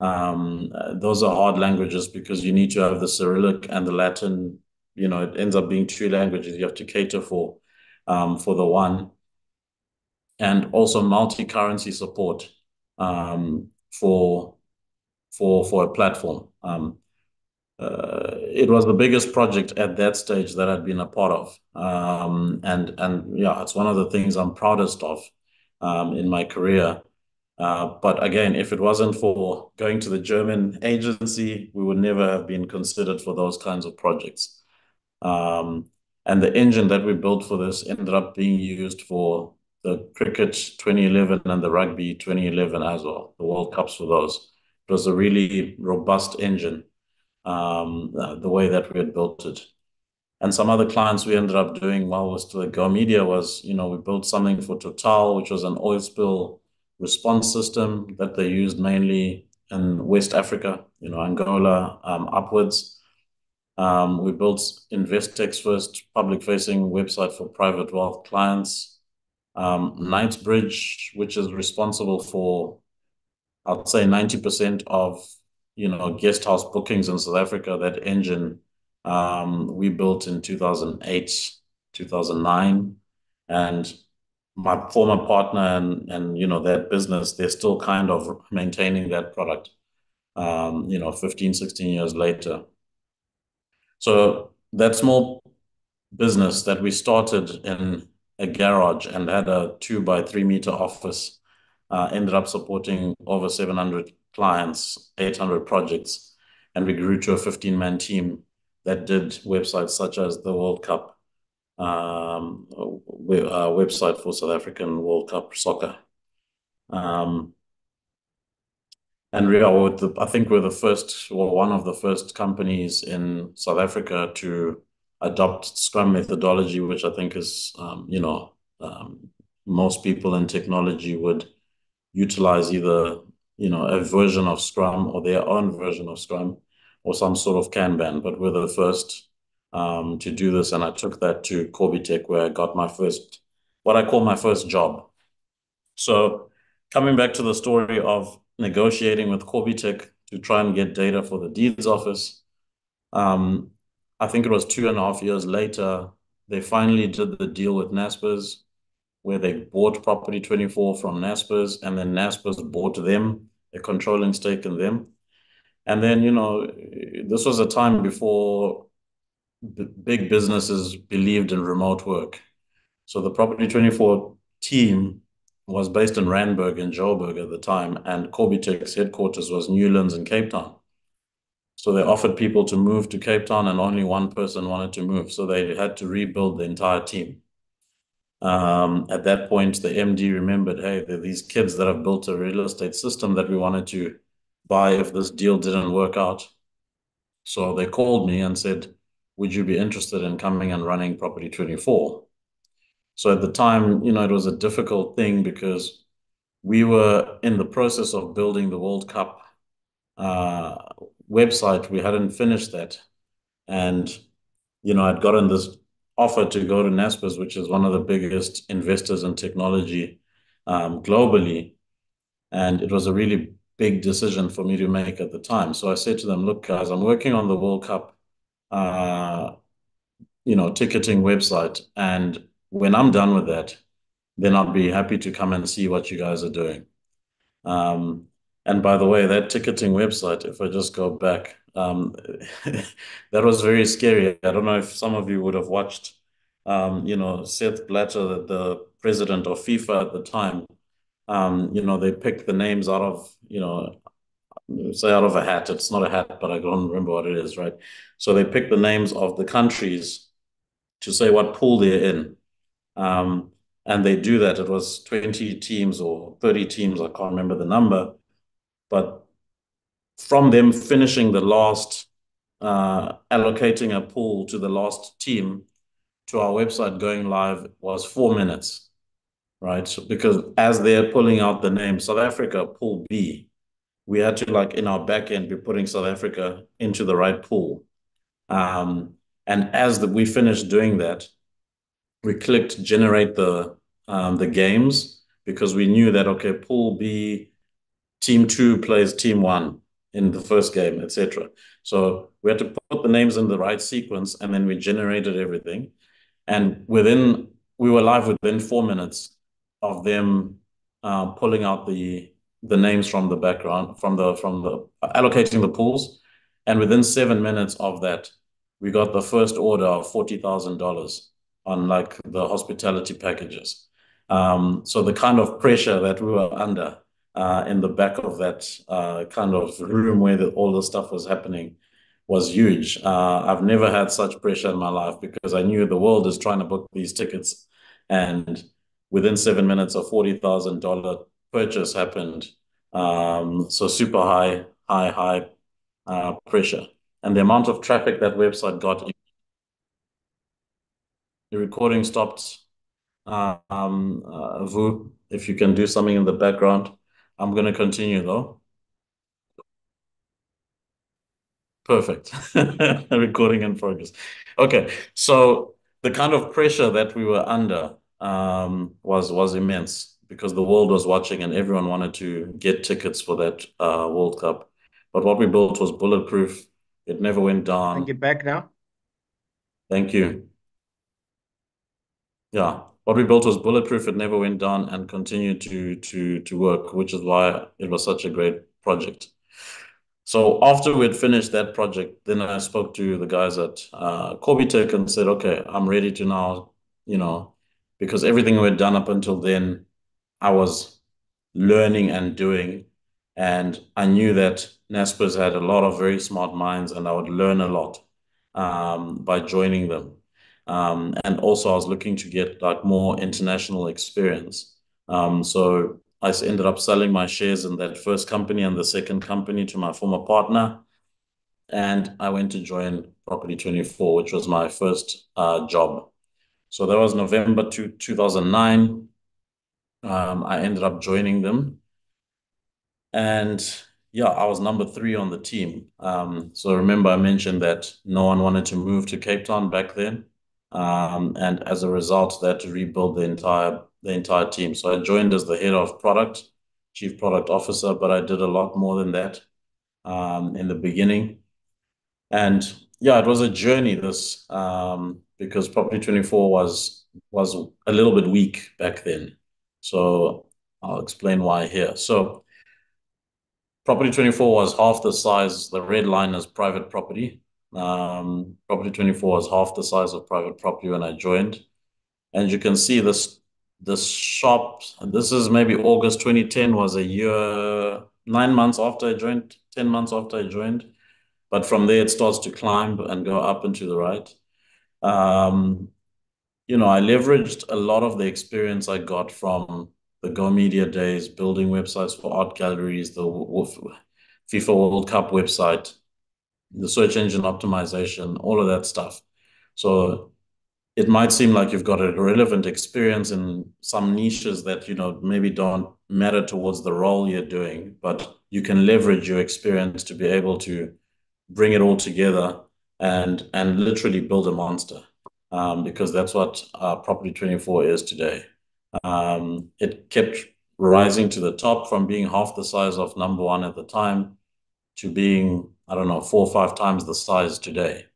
Um, those are hard languages because you need to have the Cyrillic and the Latin. You know, it ends up being two languages you have to cater for um, for the one. And also multi-currency support um, for for for a platform. Um, uh, it was the biggest project at that stage that I'd been a part of. Um, and and yeah, it's one of the things I'm proudest of um, in my career. Uh, but again, if it wasn't for going to the German agency, we would never have been considered for those kinds of projects. Um, and the engine that we built for this ended up being used for the cricket 2011 and the rugby 2011 as well, the World Cups for those. It was a really robust engine um, uh, the way that we had built it. And some other clients we ended up doing while was to the Go Media was, you know, we built something for Total, which was an oil spill response system that they used mainly in West Africa, you know, Angola um, upwards. Um, we built Investec's first public-facing website for private wealth clients. Um, NightsBridge, which is responsible for, I'd say, 90% of you know, guest house bookings in South Africa, that engine um, we built in 2008, 2009. And my former partner and, and, you know, that business, they're still kind of maintaining that product, um, you know, 15, 16 years later. So that small business that we started in a garage and had a two by three meter office uh, ended up supporting over 700 clients, 800 projects, and we grew to a 15-man team that did websites such as the World Cup website for South African World Cup soccer. Um, and we I think we're the first or one of the first companies in South Africa to adopt Scrum methodology, which I think is, um, you know, um, most people in technology would utilize either you know, a version of Scrum or their own version of Scrum or some sort of Kanban, but we're the first um, to do this. And I took that to Korbitec, where I got my first, what I call my first job. So coming back to the story of negotiating with Korbitec to try and get data for the deeds office, um, I think it was two and a half years later, they finally did the deal with Naspers, where they bought Property 24 from Naspers, and then Naspers bought them a controlling stake in them. And then, you know, this was a time before big businesses believed in remote work. So the Property 24 team was based in Randburg in Joburg at the time, and Tech's headquarters was Newlands in Cape Town. So they offered people to move to Cape Town, and only one person wanted to move. So they had to rebuild the entire team. Um, at that point, the MD remembered, hey, there are these kids that have built a real estate system that we wanted to buy if this deal didn't work out. So they called me and said, would you be interested in coming and running Property 24? So at the time, you know, it was a difficult thing because we were in the process of building the World Cup uh, website. We hadn't finished that. And, you know, I'd gotten this offer to go to Naspers, which is one of the biggest investors in technology um, globally. And it was a really big decision for me to make at the time. So I said to them, look, guys, I'm working on the World Cup, you know, ticketing website. And when I'm done with that, then I'll be happy to come and see what you guys are doing. Um, and by the way, that ticketing website, if I just go back, um, that was very scary. I don't know if some of you would have watched, um, you know, Sepp Blatter, the, the president of FIFA at the time. Um, you know, they picked the names out of, you know, say out of a hat. It's not a hat, but I don't remember what it is, right? So they pick the names of the countries to say what pool they're in. Um, and they do that. It was 20 teams or 30 teams, I can't remember the number. But from them finishing the last, uh, allocating a pool to the last team to our website going live was four minutes, right? Because as they're pulling out the name South Africa, pool B, we had to like in our back end be putting South Africa into the right pool. Um, and as the, we finished doing that, we clicked generate the um, the games because we knew that okay, pool B, team two plays team one in the first game, etc. So we had to put the names in the right sequence, and then we generated everything. And within we were live within four minutes of them uh, pulling out the the names from the background from the from the allocating the pools, and within seven minutes of that, we got the first order of forty thousand dollars on like the hospitality packages. Um, so the kind of pressure that we were under uh, in the back of that uh, kind of room where the, all the stuff was happening was huge. Uh, I've never had such pressure in my life because I knew the world is trying to book these tickets, and within seven minutes, a forty thousand dollar purchase happened. Um, so super high, high, high uh, pressure, and the amount of traffic that website got. The recording stopped. Um, uh, Vu, if you can do something in the background. I'm going to continue though. Perfect. Recording in progress. Okay. So the kind of pressure that we were under um, was was immense because the world was watching and everyone wanted to get tickets for that uh, World Cup. But what we built was bulletproof. It never went down. Can get back now? Thank you. Yeah what we built was bulletproof. It never went down and continued to to to work, which is why it was such a great project. So after we had finished that project, then I spoke to the guys at uh, Tech and said, "Okay, I'm ready to now, you know, because everything we had done up until then, I was learning and doing, and I knew that Naspers had a lot of very smart minds, and I would learn a lot um, by joining them." Um, and also I was looking to get like more international experience. Um, so I ended up selling my shares in that first company and the second company to my former partner. And I went to join Property 24, which was my first uh, job. So that was November two, 2009. Um, I ended up joining them. And yeah, I was number three on the team. Um, so remember I mentioned that no one wanted to move to Cape Town back then. Um, and as a result, they had to rebuild the entire the entire team. So I joined as the head of product, chief product officer, but I did a lot more than that um, in the beginning. And yeah, it was a journey. This um, because Property Twenty Four was was a little bit weak back then. So I'll explain why here. So Property 24 was half the size, the red line is private property. Um, Property 24 was half the size of private property when I joined. And you can see this this shop, this is maybe August 2010, was a year, nine months after I joined, 10 months after I joined. But from there, it starts to climb and go up and to the right. Um, you know, I leveraged a lot of the experience I got from the Go Media days, building websites for art galleries, the FIFA World Cup website, the search engine optimization, all of that stuff. So it might seem like you've got a relevant experience in some niches that you know maybe don't matter towards the role you're doing, but you can leverage your experience to be able to bring it all together and and literally build a monster. Um, because that's what uh, Property 24 is today. Um, it kept rising to the top from being half the size of number one at the time to being I don't know, four or five times the size today.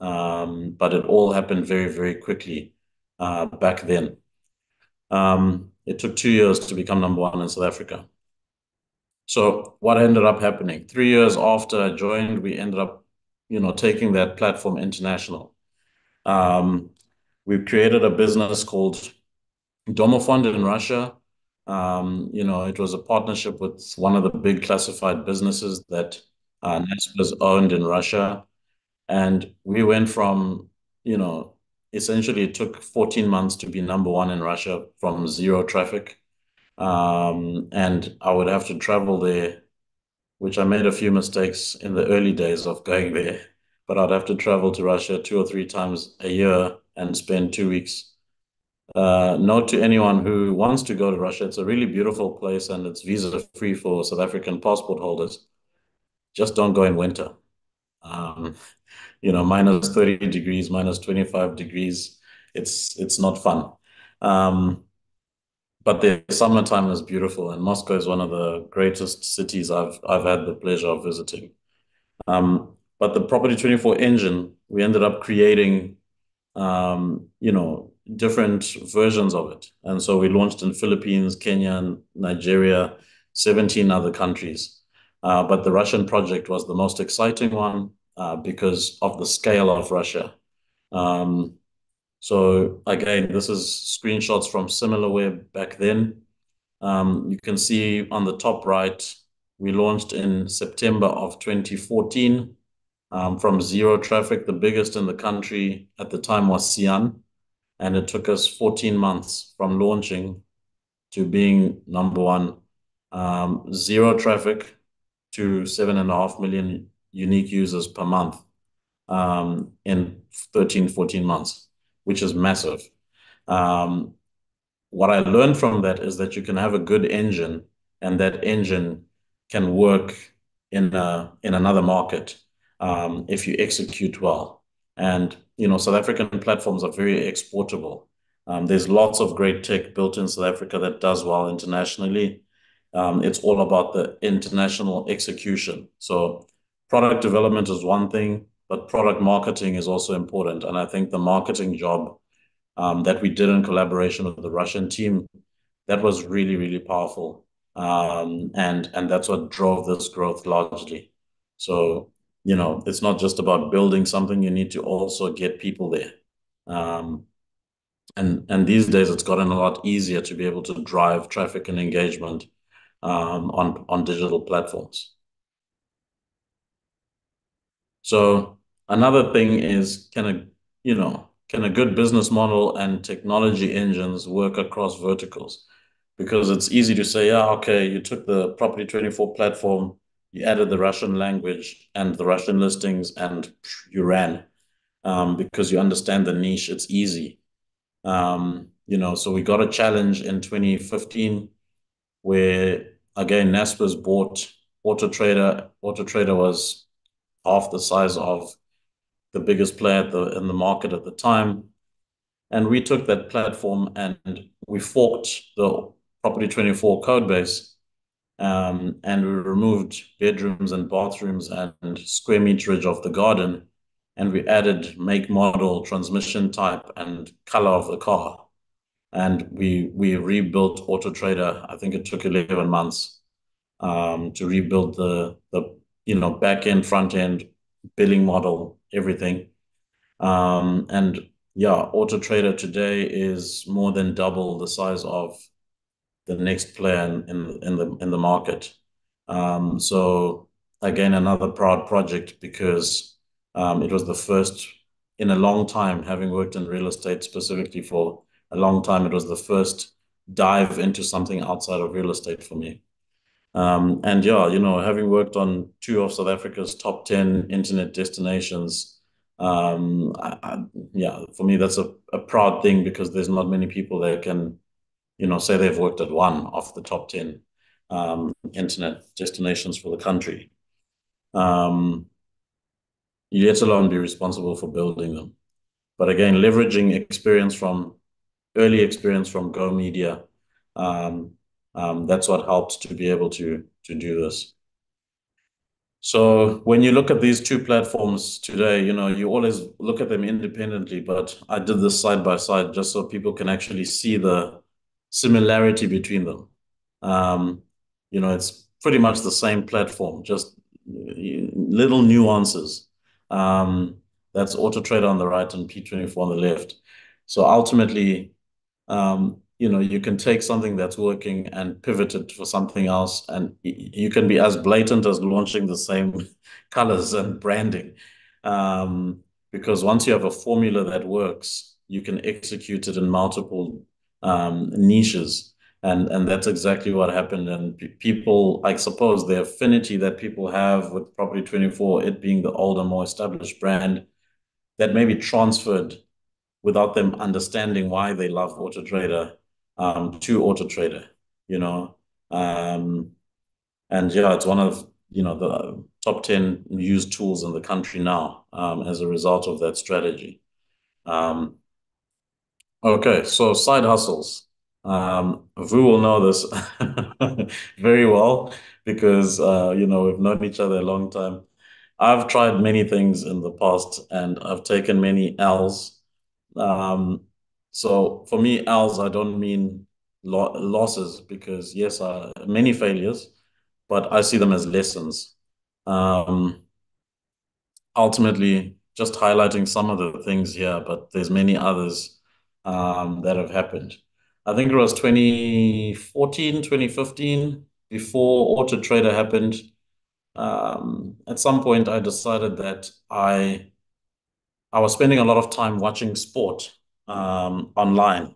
Um, but it all happened very, very quickly uh, back then. It took two years to become number one in South Africa. So what ended up happening? Three years after I joined, we ended up, you know, taking that platform international. Um, we created a business called Domofond in Russia. Um, you know, it was a partnership with one of the big classified businesses that uh, Naspers owned in Russia. And we went from, you know, essentially it took 14 months to be number one in Russia from zero traffic. Um, and I would have to travel there, which I made a few mistakes in the early days of going there, but I'd have to travel to Russia two or three times a year and spend two weeks. Uh, note to anyone who wants to go to Russia, it's a really beautiful place and it's visa free for South African passport holders. Just don't go in winter. Um, you know, minus 30 degrees, minus 25 degrees. It's it's not fun. Um, but the summertime is beautiful, and Moscow is one of the greatest cities I've I've had the pleasure of visiting. Um, but the Property 24 engine, we ended up creating, um, you know, different versions of it, and so we launched in Philippines, Kenya, Nigeria, 17 other countries. Uh, but the Russian project was the most exciting one uh, because of the scale of Russia. Um, so again, this is screenshots from SimilarWeb back then. Um, you can see on the top right, we launched in September of 2014 um, from zero traffic. The biggest in the country at the time was CIAN, and it took us 14 months from launching to being number one. Um, zero traffic to seven and a half million unique users per month um, in 13, 14 months, which is massive. Um, what I learned from that is that you can have a good engine and that engine can work in another market um, if you execute well. And you know, South African platforms are very exportable. Um, there's lots of great tech built in South Africa that does well internationally. Um, it's all about the international execution. So product development is one thing, but product marketing is also important. And I think the marketing job um, that we did in collaboration with the Russian team, that was really, really powerful. Um, and and that's what drove this growth largely. So, you know, it's not just about building something, you need to also get people there. Um, and and these days it's gotten a lot easier to be able to drive traffic and engagement um, on on digital platforms. So another thing is can a you know can a good business model and technology engines work across verticals? Because it's easy to say, yeah, okay, you took the Property 24 platform, you added the Russian language and the Russian listings, and you ran um, because you understand the niche. It's easy. Um, you know, so we got a challenge in 2015 where again Naspers bought Auto Trader. Auto Trader was half the size of the biggest player the, in the market at the time. And we took that platform and we forked the Property 24 code base um, and we removed bedrooms and bathrooms and square meterage of the garden. And we added make, model, transmission type, and color of the car. And we we rebuilt Auto Trader. I think it took 11 months um, to rebuild the the you know, back end, front end, billing model, everything. Um, and yeah, Auto Trader today is more than double the size of the next player in, the in the market. Um, so again, another proud project because um, it was the first in a long time, having worked in real estate specifically for a long time, it was the first dive into something outside of real estate for me. Um, and yeah, you know, having worked on two of South Africa's top 10 internet destinations, yeah, for me, that's a, a proud thing because there's not many people that can, you know, say they've worked at one of the top 10 um, internet destinations for the country. Um, let alone be responsible for building them. But again, leveraging experience from early experience from Go Media, um, um, that's what helped to be able to to do this. So when you look at these two platforms today, you know, you always look at them independently, but I did this side by side just so people can actually see the similarity between them. Um, you know, it's pretty much the same platform, just little nuances. Um, that's Auto Trader on the right and P24 on the left. So ultimately, um, you know you can take something that's working and pivot it for something else and you can be as blatant as launching the same colors and branding um, because once you have a formula that works you can execute it in multiple um, niches. And, and that's exactly what happened. And people, I suppose, the affinity that people have with Property 24, it being the older, more established brand, that maybe transferred without them understanding why they love AutoTrader um, to Auto Trader, you know. Um, and yeah, it's one of you know the top 10 used tools in the country now um, as a result of that strategy. Um, okay, so side hustles. Um, Vu will know this very well because uh, you know we've known each other a long time. I've tried many things in the past and I've taken many L's. Um, so for me, L's, I don't mean lo losses because yes, many failures, but I see them as lessons. Um, ultimately, just highlighting some of the things here, but there's many others that have happened. I think it was 2014, 2015, before Auto Trader happened. Um, at some point, I decided that I I was spending a lot of time watching sport um, online,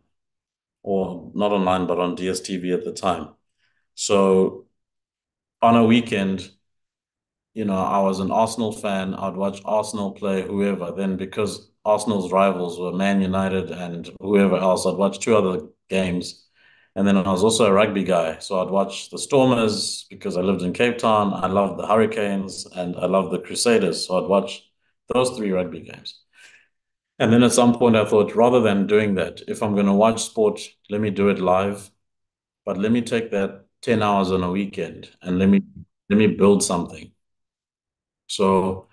or not online, but on DSTV at the time. So on a weekend, you know, I was an Arsenal fan. I'd watch Arsenal play whoever. Then because Arsenal's rivals were Man United and whoever else, I'd watch two other games. And then I was also a rugby guy. So I'd watch the Stormers because I lived in Cape Town. I loved the Hurricanes and I loved the Crusaders. So I'd watch those three rugby games. And then at some point I thought, rather than doing that, if I'm going to watch sport, let me do it live. But let me take that 10 hours on a weekend and let me let me build something. So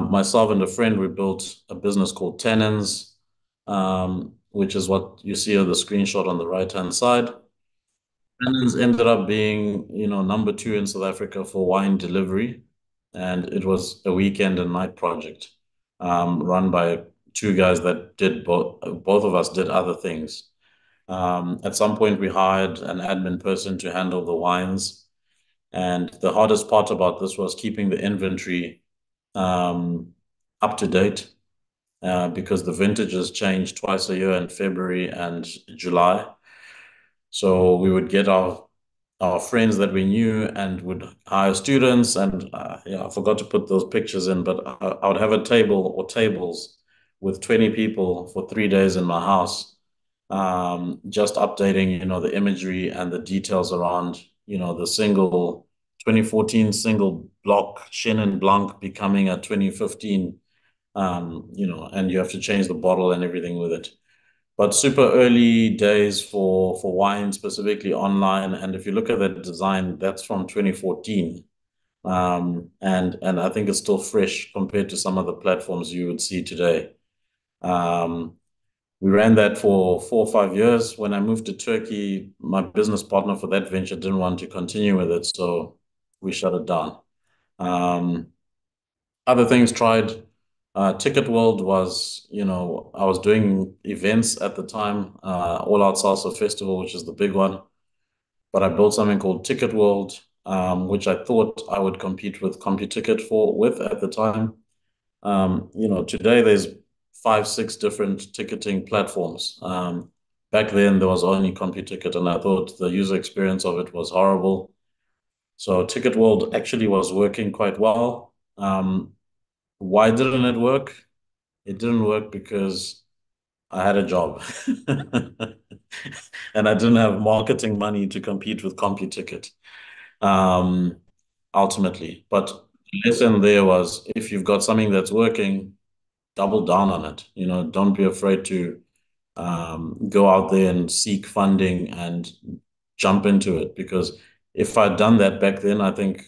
myself and a friend, we built a business called Tenons, um, which is what you see on the screenshot on the right-hand side. Tenons ended up being, you know, number two in South Africa for wine delivery, and it was a weekend and night project um, run by two guys that did both. Both of us did other things. Um, at some point, we hired an admin person to handle the wines. And the hardest part about this was keeping the inventory up to date uh, because the vintages change twice a year in February and July. So we would get our our friends that we knew and would hire students and uh, yeah, I forgot to put those pictures in, but I, I, would have a table or tables with 20 people for three days in my house, um, just updating, you know, the imagery and the details around you know, the single 2014 single block Chenin Blanc becoming a 2015, um, you know, and you have to change the bottle and everything with it. But super early days for for wine, specifically online. And if you look at that design, that's from 2014. Um, and and I think it's still fresh compared to some of the platforms you would see today. Um, we ran that for four or five years. When I moved to Turkey, my business partner for that venture didn't want to continue with it, so we shut it down. Um, other things tried. Uh, Ticket World was, you know, I was doing events at the time, uh, All Out Salsa Festival, which is the big one. But I built something called Ticket World, um, which I thought I would compete with CompuTicket for with at the time. Um, you know, today there's five, six different ticketing platforms. Um, back then, there was only CompuTicket, and I thought the user experience of it was horrible. So Ticket World actually was working quite well. Um, why didn't it work? It didn't work because I had a job and I didn't have marketing money to compete with CompuTicket um, ultimately. But the lesson there was if you've got something that's working, double down on it. You know, don't be afraid to um, go out there and seek funding and jump into it. Because if I'd done that back then, I think,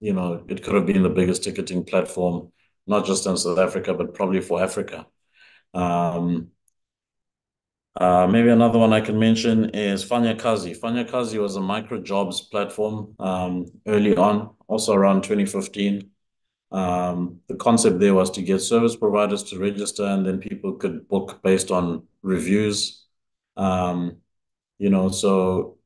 you know, it could have been the biggest ticketing platform, not just in South Africa, but probably for Africa. Um, uh, maybe another one I can mention is Fanya Kazi. Fanya Kazi was a micro jobs platform um, early on, also around 2015. Um, the concept there was to get service providers to register and then people could book based on reviews. Um, you know, so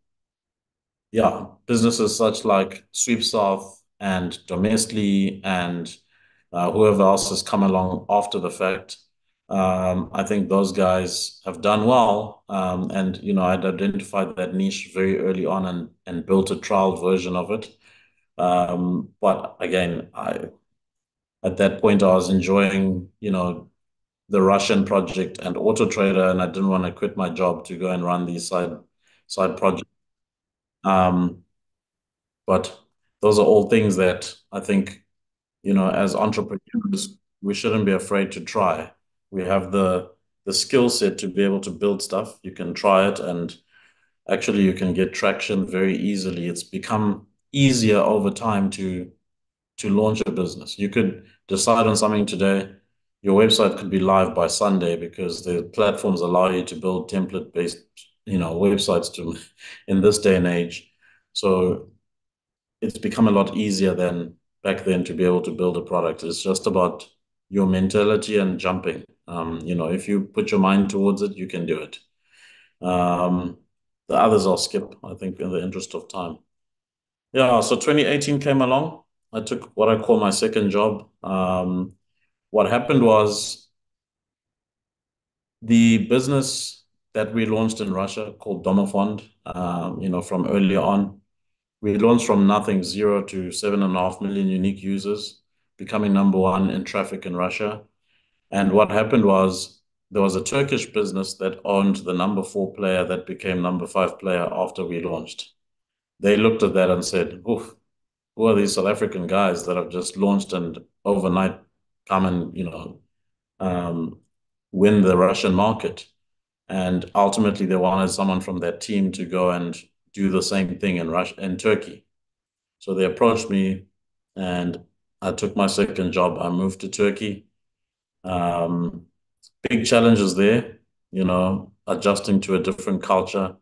yeah, businesses such like SweepSouth and Domestly and uh, whoever else has come along after the fact Um, I think those guys have done well, um, and you know I'd identified that niche very early on and and built a trial version of it. Um, but again, I at that point I was enjoying you know the Russian project and Auto Trader, and I didn't want to quit my job to go and run these side side projects. Um, but those are all things that I think, you know, as entrepreneurs, we shouldn't be afraid to try. We have the the skill set to be able to build stuff. You can try it, and actually, you can get traction very easily. It's become easier over time to to launch a business. You could decide on something today. Your website could be live by Sunday because the platforms allow you to build template-based, you know, websites to in this day and age. So it's become a lot easier than back then to be able to build a product. It's just about your mentality and jumping. Um, you know, if you put your mind towards it, you can do it. Um, the others I'll skip, I think, in the interest of time. Yeah, so 2018 came along. I took what I call my second job. Um, what happened was the business that we launched in Russia called Domofond, um, you know, from earlier on, we launched from nothing, zero to 7.5 million unique users, becoming number one in traffic in Russia. And what happened was there was a Turkish business that owned the number four player that became number five player after we launched. They looked at that and said, Oof, who are these South African guys that have just launched and overnight come and, you know, um, win the Russian market? And ultimately, they wanted someone from their team to go and do the same thing in Russia in Turkey. So they approached me, and I took my second job. I moved to Turkey. Um, big challenges there, you know, adjusting to a different culture,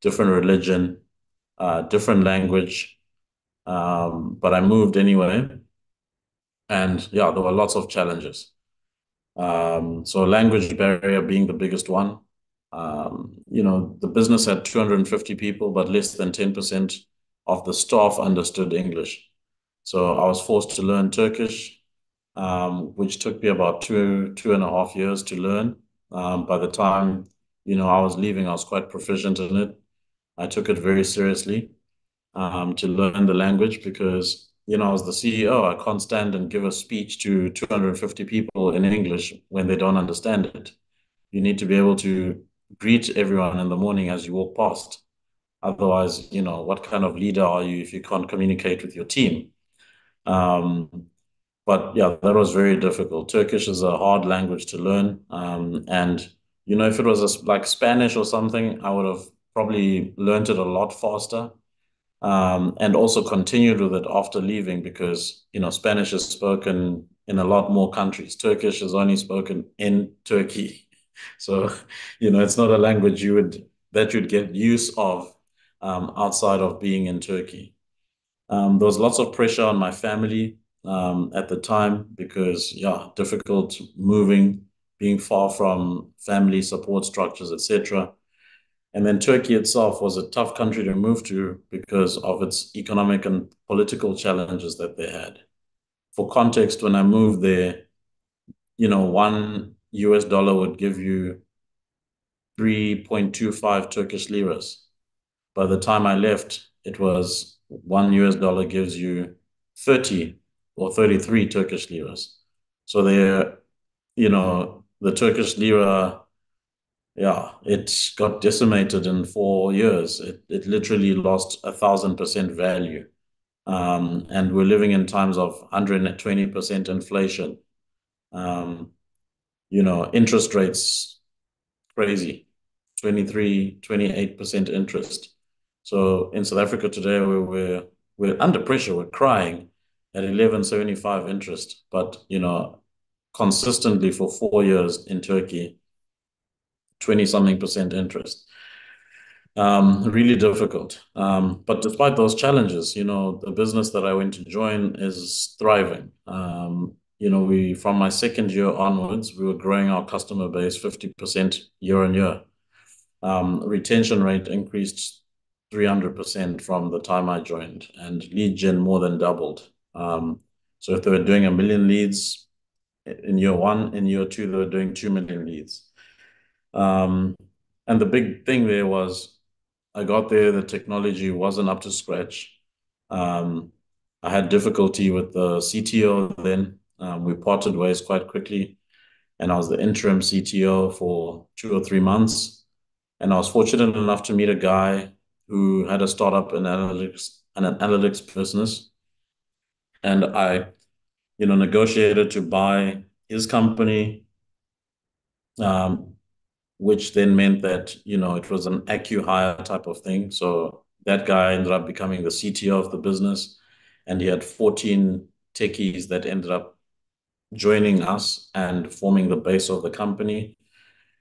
different religion, uh, different language. Um, but I moved anyway, and yeah, there were lots of challenges. Um, so language barrier being the biggest one. Um, you know, the business had 250 people, but less than 10% of the staff understood English. So I was forced to learn Turkish, um, which took me about two, two and a half years to learn. Um, by the time, you know, I was leaving, I was quite proficient in it. I took it very seriously um, to learn the language because, you know, as the CEO, I can't stand and give a speech to 250 people in English when they don't understand it. You need to be able to greet everyone in the morning as you walk past. Otherwise, you know, what kind of leader are you if you can't communicate with your team? Um, but yeah, that was very difficult. Turkish is a hard language to learn. Um, and, you know, if it was a, like Spanish or something, I would have probably learned it a lot faster. Um, and also continued with it after leaving because, you know, Spanish is spoken in a lot more countries. Turkish is only spoken in Turkey. So, you know, it's not a language you would that you'd get use of um, outside of being in Turkey. Um, there was lots of pressure on my family um, at the time because, yeah, difficult moving, being far from family support structures, etc. And then Turkey itself was a tough country to move to because of its economic and political challenges that they had. For context, when I moved there, you know, one US dollar would give you 3.25 Turkish liras. By the time I left, it was one US dollar gives you 30 or 33 Turkish liras. So there, you know, the Turkish lira, yeah, it got decimated in four years. It, it literally lost a thousand percent value. Um, and we're living in times of 120% inflation. Um, you know, interest rates crazy, 23, 28% interest. So in South Africa today, we're, we're, under pressure, we're crying at 11.75 interest, but, you know, consistently for four years in Turkey, 20 something percent interest. Um, really difficult. Um, but despite those challenges, you know, the business that I went to join is thriving. Um, you know, we from my second year onwards, we were growing our customer base 50% year-on-year. Um, retention rate increased 300% from the time I joined, and lead gen more than doubled. Um, so if they were doing a million leads in year one. In year two, they were doing 2 million leads. Um, and the big thing there was I got there, the technology wasn't up to scratch. Um, I had difficulty with the CTO then. Um, we parted ways quite quickly, and I was the interim CTO for two or three months. And I was fortunate enough to meet a guy who had a startup in analytics, and an analytics business. And I, you know, negotiated to buy his company, um, which then meant that, you know, it was an acqui-hire type of thing. So that guy ended up becoming the CTO of the business, and he had 14 techies that ended up joining us and forming the base of the company.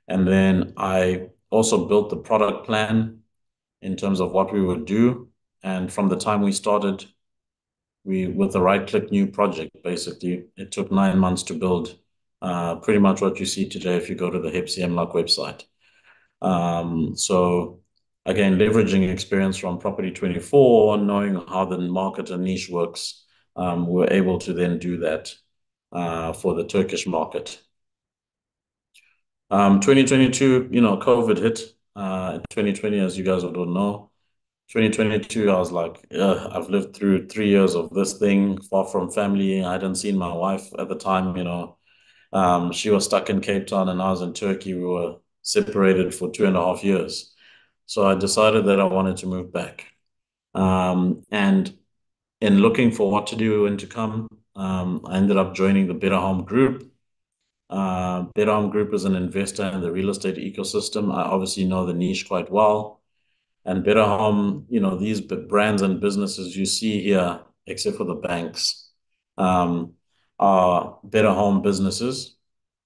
And then I also built the product plan in terms of what we would do. And from the time we started, we with the right click new project, basically, it took nine months to build uh, pretty much what you see today if you go to the Hepsiemlak website. Um, so again, leveraging experience from Property24, knowing how the market and niche works, um, we're able to then do that for the Turkish market. Um, 2022, you know, COVID hit. Uh, 2020, as you guys all know. 2022, I was like, I've lived through three years of this thing, far from family. I hadn't seen my wife at the time, you know. Um, she was stuck in Cape Town and I was in Turkey. We were separated for two and a half years. So I decided that I wanted to move back. Um, and in looking for what to do and to come, um, I ended up joining the Better Home Group. Uh, Better Home Group is an investor in the real estate ecosystem. I obviously know the niche quite well. And Better Home, you know, these brands and businesses you see here, except for the banks, um, are Better Home businesses,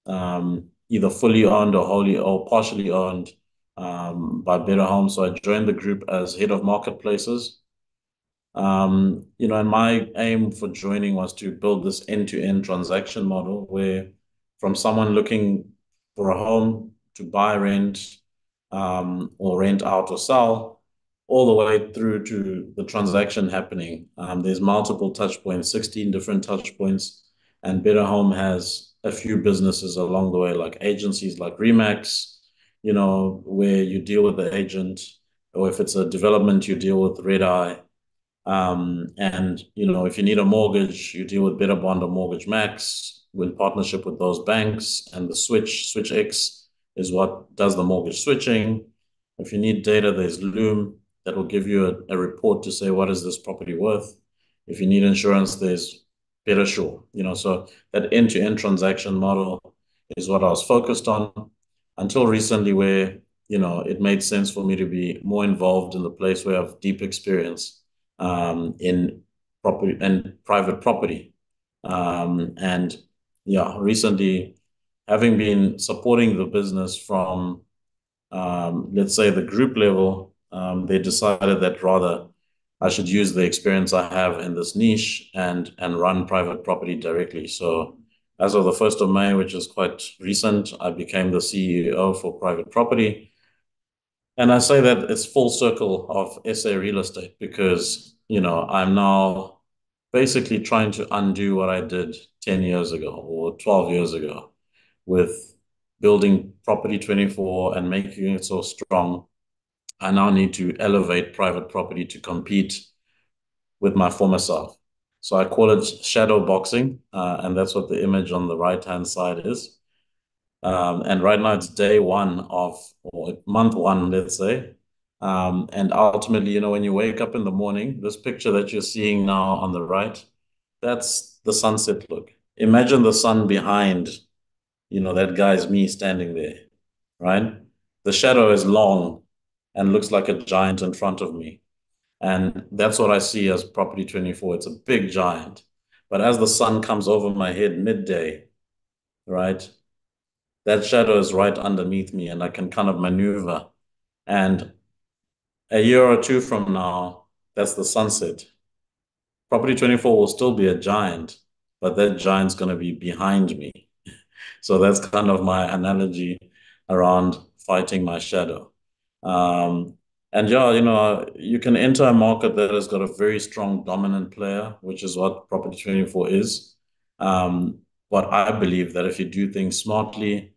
um, either fully owned or wholly or partially owned um, by Better Home. So I joined the group as head of marketplaces. Um, you know, and my aim for joining was to build this end-to-end transaction model where from someone looking for a home to buy, rent, um, or rent out or sell, all the way through to the transaction happening. Um, there's multiple touch points, 16 different touch points, and Better Home has a few businesses along the way, like agencies like Remax, you know, where you deal with the agent, or if it's a development, you deal with Red Eye. Um, and you know, if you need a mortgage, you deal with Better Bond or Mortgage Max in partnership with those banks. And the Switch, Switch X, is what does the mortgage switching. If you need data, there's Loom that will give you a, a report to say what is this property worth. If you need insurance, there's Bettersure. You know, so that end-to-end transaction model is what I was focused on until recently, where you know it made sense for me to be more involved in the place where I have deep experience in property and private property. Um, and yeah, recently, having been supporting the business from, um, let's say, the group level, um, they decided that rather I should use the experience I have in this niche and and run private property directly. So as of the 1st of May, which is quite recent, I became the CEO for private property. And I say that it's full circle of SA real estate because you know, I'm now basically trying to undo what I did 10 years ago or 12 years ago with building Property24 and making it so strong. I now need to elevate private property to compete with my former self. So I call it shadow boxing, uh, and that's what the image on the right-hand side is. Um, and right now it's day one of, or month one, let's say, um, and ultimately, you know, when you wake up in the morning, this picture that you're seeing now on the right, that's the sunset look. Imagine the sun behind, you know, that guy's me standing there, right? The shadow is long and looks like a giant in front of me. And that's what I see as Property24. It's a big giant. But as the sun comes over my head midday, right, that shadow is right underneath me and I can kind of maneuver. And a year or two from now, that's the sunset. Property24 will still be a giant, but that giant's going to be behind me. so that's kind of my analogy around fighting my shadow. Um, and yeah, you know, you can enter a market that has got a very strong dominant player, which is what Property24 is. Um, what I believe that if you do things smartly,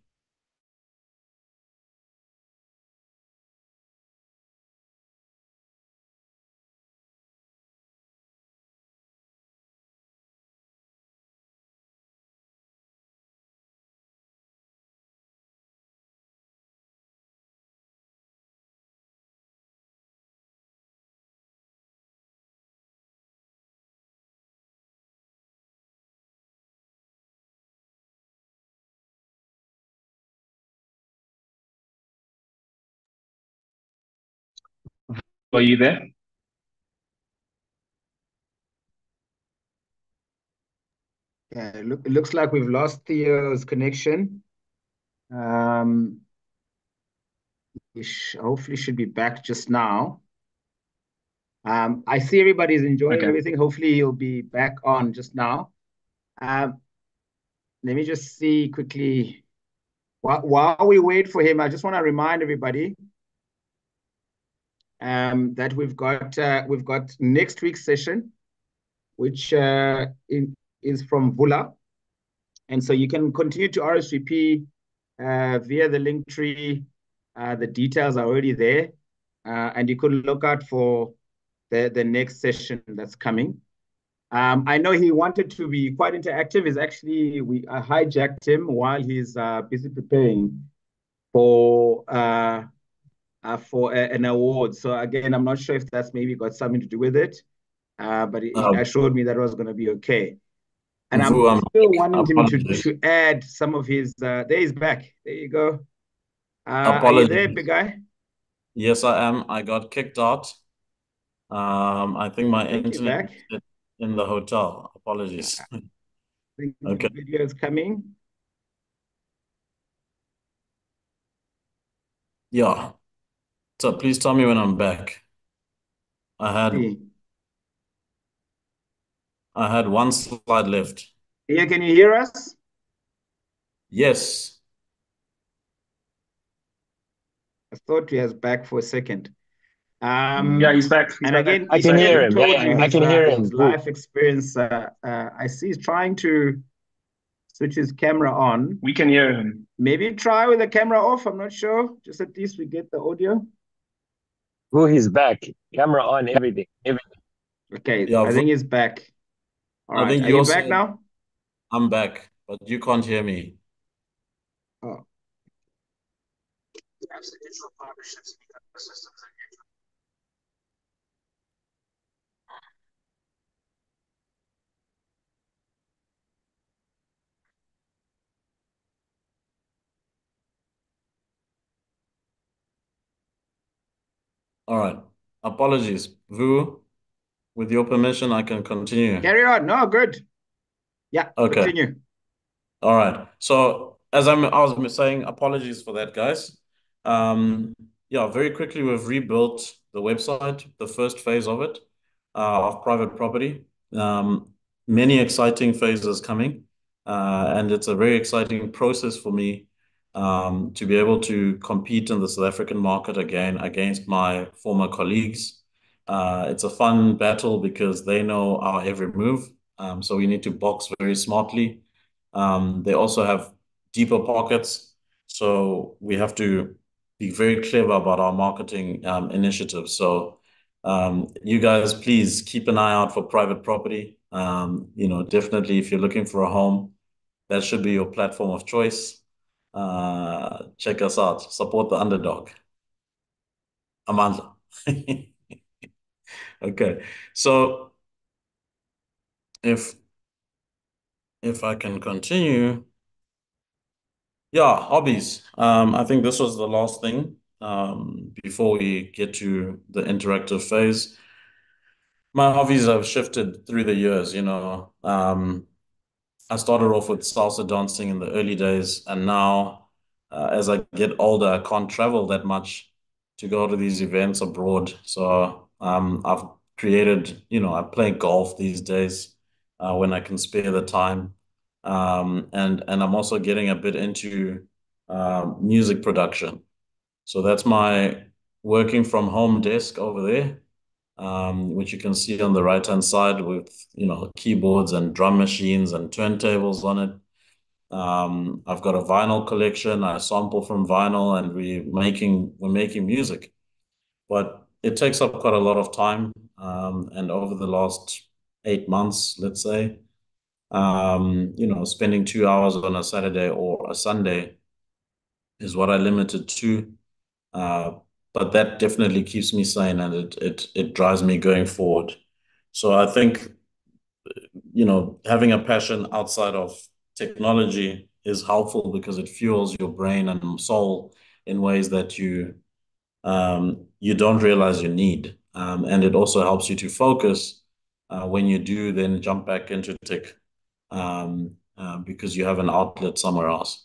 Are you there? Yeah, it, look, it looks like we've lost Theo's connection. Um, he sh hopefully should be back just now. Um, I see everybody's enjoying Okay. everything. Hopefully he'll be back on just now. Um, let me just see quickly. While, while we wait for him, I just want to remind everybody um, that we've got uh, we've got next week's session, which uh, in, is from Vula, and so you can continue to RSVP uh, via the link tree. Uh, the details are already there, uh, and you could look out for the the next session that's coming. Um, I know he wanted to be quite interactive. Is actually we I hijacked him while he's uh, busy preparing for uh, for a, an award. So again, I'm not sure if that's maybe got something to do with it, uh, but he Um, assured me that was going to be okay. And I'm Vu, I'm still wanting him to, to add some of his. Uh, there he's back. There you go. Uh, are you there, big guy? Yes, I am. I got kicked out. Um, I think my I internet in the hotel. Apologies. I think Okay. the video is coming. Yeah. So please tell me when I'm back. I had See. I had one slide left. Yeah, can you hear us? Yes. I thought he was back for a second. Um, Yeah, he's back. He's and back. again, I can hear already him. told Yeah, I can uh, hear his him. life experience. Uh, uh, I see he's trying to switch his camera on. We can hear him. Maybe try with the camera off. I'm not sure. Just at least we get the audio. Who he's back. Camera on, everything. Everything. Okay, Yeah, I think he's back. All I right, think are you you're back saying now? I'm back, but you can't hear me. Oh. All right. Apologies. Vu, with your permission, I can continue. Carry on. No, good. Yeah, Okay. continue. All right. So as I'm, I was saying, apologies for that, guys. Um, yeah, very quickly, we've rebuilt the website, the first phase of it, uh, of private property. Um, many exciting phases coming, uh, and it's a very exciting process for me, to be able to compete in the South African market again against my former colleagues. Uh, it's a fun battle because they know our every move. Um, so we need to box very smartly. Um, they also have deeper pockets, so we have to be very clever about our marketing um, initiatives. So, um, you guys, please keep an eye out for private property. Um, you know, definitely if you're looking for a home, that should be your platform of choice. Uh, check us out. Support the underdog. Amandla. Okay, so if if I can continue. Yeah, hobbies. Um, I think this was the last thing um, before we get to the interactive phase. My hobbies have shifted through the years, you know. Um, I started off with salsa dancing in the early days, and now, uh, as I get older, I can't travel that much to go to these events abroad. So, um, I've created, you know, I play golf these days, uh, when I can spare the time. Um, and and I'm also getting a bit into um, music production. So that's my working from home desk over there, um, which you can see on the right-hand side with, you know, keyboards and drum machines and turntables on it. Um, I've got a vinyl collection. I sample from vinyl, and we making we're making music, but it takes up quite a lot of time. Um, and over the last eight months, let's say, um, you know, spending two hours on a Saturday or a Sunday is what I limited to. Uh, but that definitely keeps me sane and it it it drives me going forward. So I think, you know, having a passion outside of technology is helpful because it fuels your brain and soul in ways that you um, you don't realize you need. Um, and it also helps you to focus uh, when you do then jump back into tech um, uh, because you have an outlet somewhere else.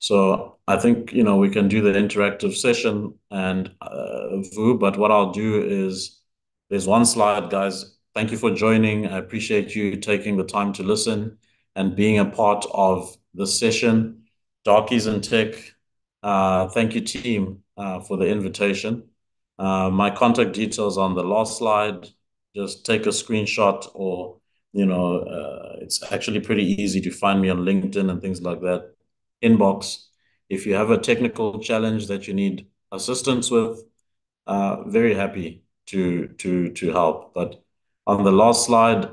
So I think, you know, we can do the interactive session and uh, Vu, but what I'll do is there's one slide, guys. Thank you for joining. I appreciate you taking the time to listen and being a part of the session. Darkies in Tech, uh, thank you, team, uh, for the invitation. Uh, my contact details on the last slide. Just take a screenshot or, you know, uh, it's actually pretty easy to find me on LinkedIn and things like that. Inbox. If you have a technical challenge that you need assistance with, uh, very happy to to to help. But on the last slide,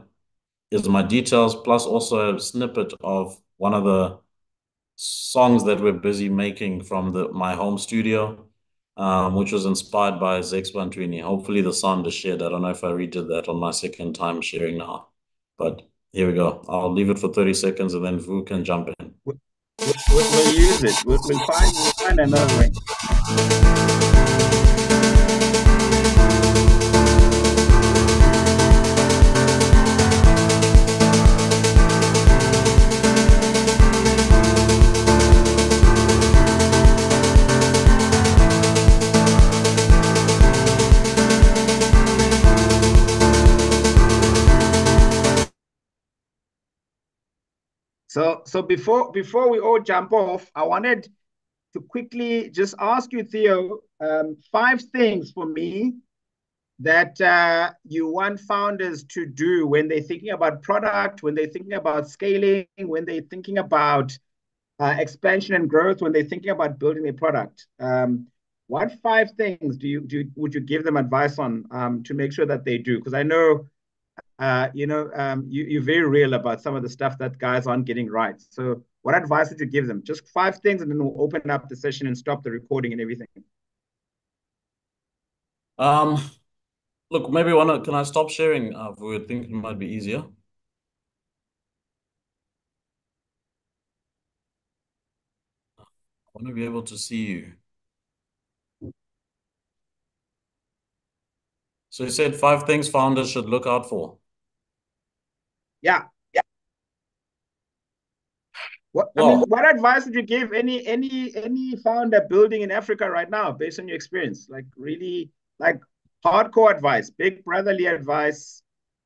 is my details plus also a snippet of one of the songs that we're busy making from the my home studio, um, which was inspired by Zakes Bantwini. Hopefully the sound is shared. I don't know if I redid that on my second time sharing now, but here we go. I'll leave it for 30 seconds and then Vu can jump in. We'll, we'll, use it. We'll, we'll, find, we'll find another way. So, so before before we all jump off, I wanted to quickly just ask you, Theo, um, five things for me that uh, you want founders to do when they're thinking about product, when they're thinking about scaling, when they're thinking about uh, expansion and growth, when they're thinking about building a product. Um, what five things do you do? Would you give them advice on um, to make sure that they do? Because I know uh, you know, um, you, you're very real about some of the stuff that guys aren't getting right. So what advice would you give them? Just five things, and then we'll open up the session and stop the recording and everything. Um, look, maybe wanna can I stop sharing? Uh, we think it might be easier. I want to be able to see you. So you said five things founders should look out for. Yeah, yeah. What well, I mean, what advice would you give any any any founder building in Africa right now, based on your experience? Like really, like hardcore advice, big brotherly advice,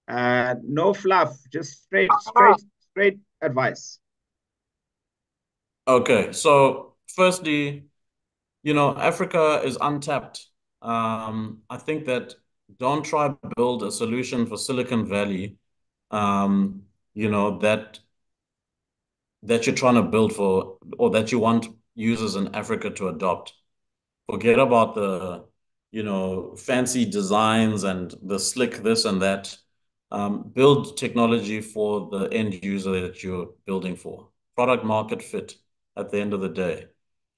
uh, no fluff, just straight, straight, straight advice. Okay, so firstly, you know, Africa is untapped. Um, I think that don't try to build a solution for Silicon Valley you know, that that you're trying to build for or that you want users in Africa to adopt. Forget about the, you know, fancy designs and the slick this and that. Um, build technology for the end user that you're building for. Product market fit at the end of the day,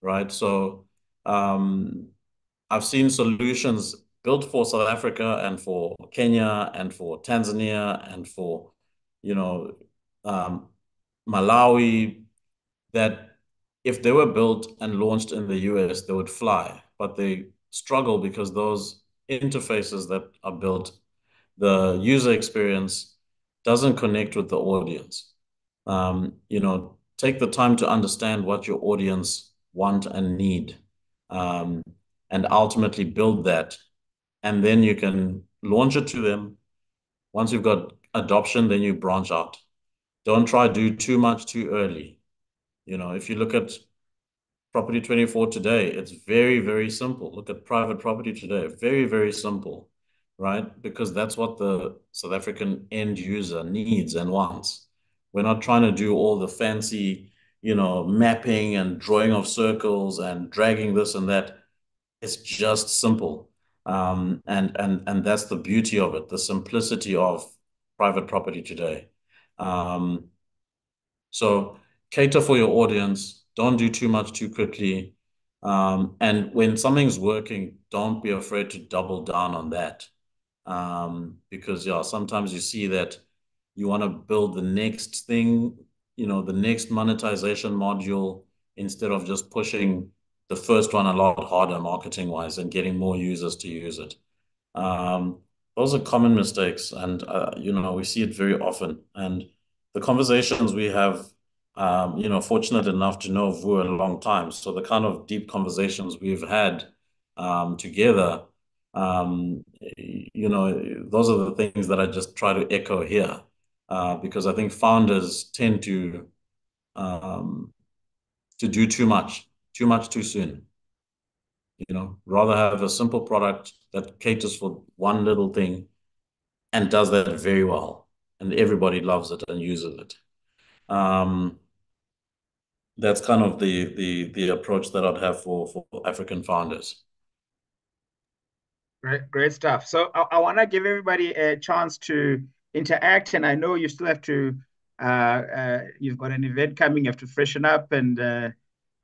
right? So um, I've seen solutions built for South Africa and for Kenya and for Tanzania and for, you know, um, Malawi, that if they were built and launched in the US, they would fly. But they struggle because those interfaces that are built, the user experience doesn't connect with the audience. Um, you know, take the time to understand what your audience want and need, um, and ultimately build that and then you can launch it to them. Once you've got adoption, then you branch out. Don't try to do too much too early. You know, if you look at property 24 today, it's very, very simple. Look at private property today, very, very simple, right? Because that's what the South African end user needs and wants. We're not trying to do all the fancy, you know, mapping and drawing of circles and dragging this and that. It's just simple. Um, and and and that's the beauty of it, the simplicity of private property today. Um, so cater for your audience. Don't do too much too quickly. Um, and when something's working, don't be afraid to double down on that. Um, because yeah, sometimes you see that you want to build the next thing, you know, the next monetization module instead of just pushing the first one a lot harder marketing wise and getting more users to use it. Um, those are common mistakes, and uh, you know we see it very often. And the conversations we have, um, you know, fortunate enough to know Vu a long time, so the kind of deep conversations we've had um, together, um, you know, those are the things that I just try to echo here, uh, because I think founders tend to um, to do too much too much too soon. You know, rather have a simple product that caters for one little thing and does that very well, and everybody loves it and uses it. Um, that's kind of the the the approach that I'd have for for African founders. Great, great stuff. So I, I want to give everybody a chance to interact, and I know you still have to. Uh, uh, you've got an event coming. You have to freshen up and uh,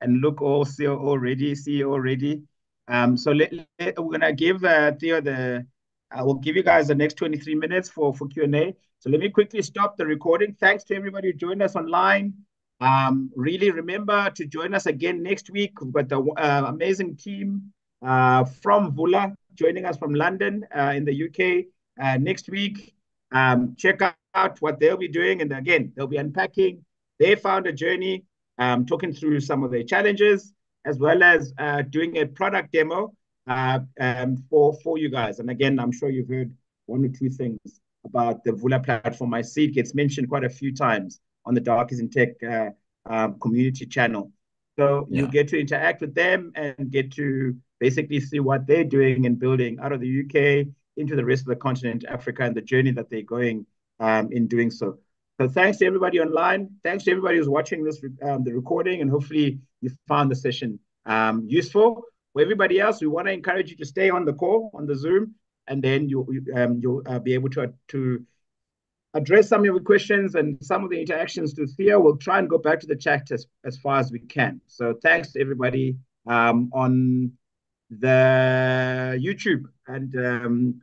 and look all CEO ready, CEO ready. Um, so let, let, we're gonna give uh, Theo the. I will give you guys the next 23 minutes for for Q and A. So let me quickly stop the recording. Thanks to everybody who joined us online. Um, really remember to join us again next week. We've got the uh, amazing team uh, from Vula joining us from London uh, in the UK uh, next week. Um, check out what they'll be doing, and again, they'll be unpacking their founder journey um, talking through some of their challenges, as well as uh, doing a product demo uh, um, for, for you guys. And again, I'm sure you've heard one or two things about the Vula platform. I see it gets mentioned quite a few times on the Darkies in Tech uh, um, community channel. So yeah. you get to interact with them and get to basically see what they're doing and building out of the UK into the rest of the continent, Africa, and the journey that they're going um, in doing so. So thanks to everybody online. Thanks to everybody who's watching this um, the recording, and hopefully you found the session um, useful. For everybody else, we want to encourage you to stay on the call on the Zoom, and then you, um, you'll uh, be able to to address some of your questions and some of the interactions to Theo. We'll try and go back to the chat as, as far as we can. So thanks to everybody um, on the YouTube and um,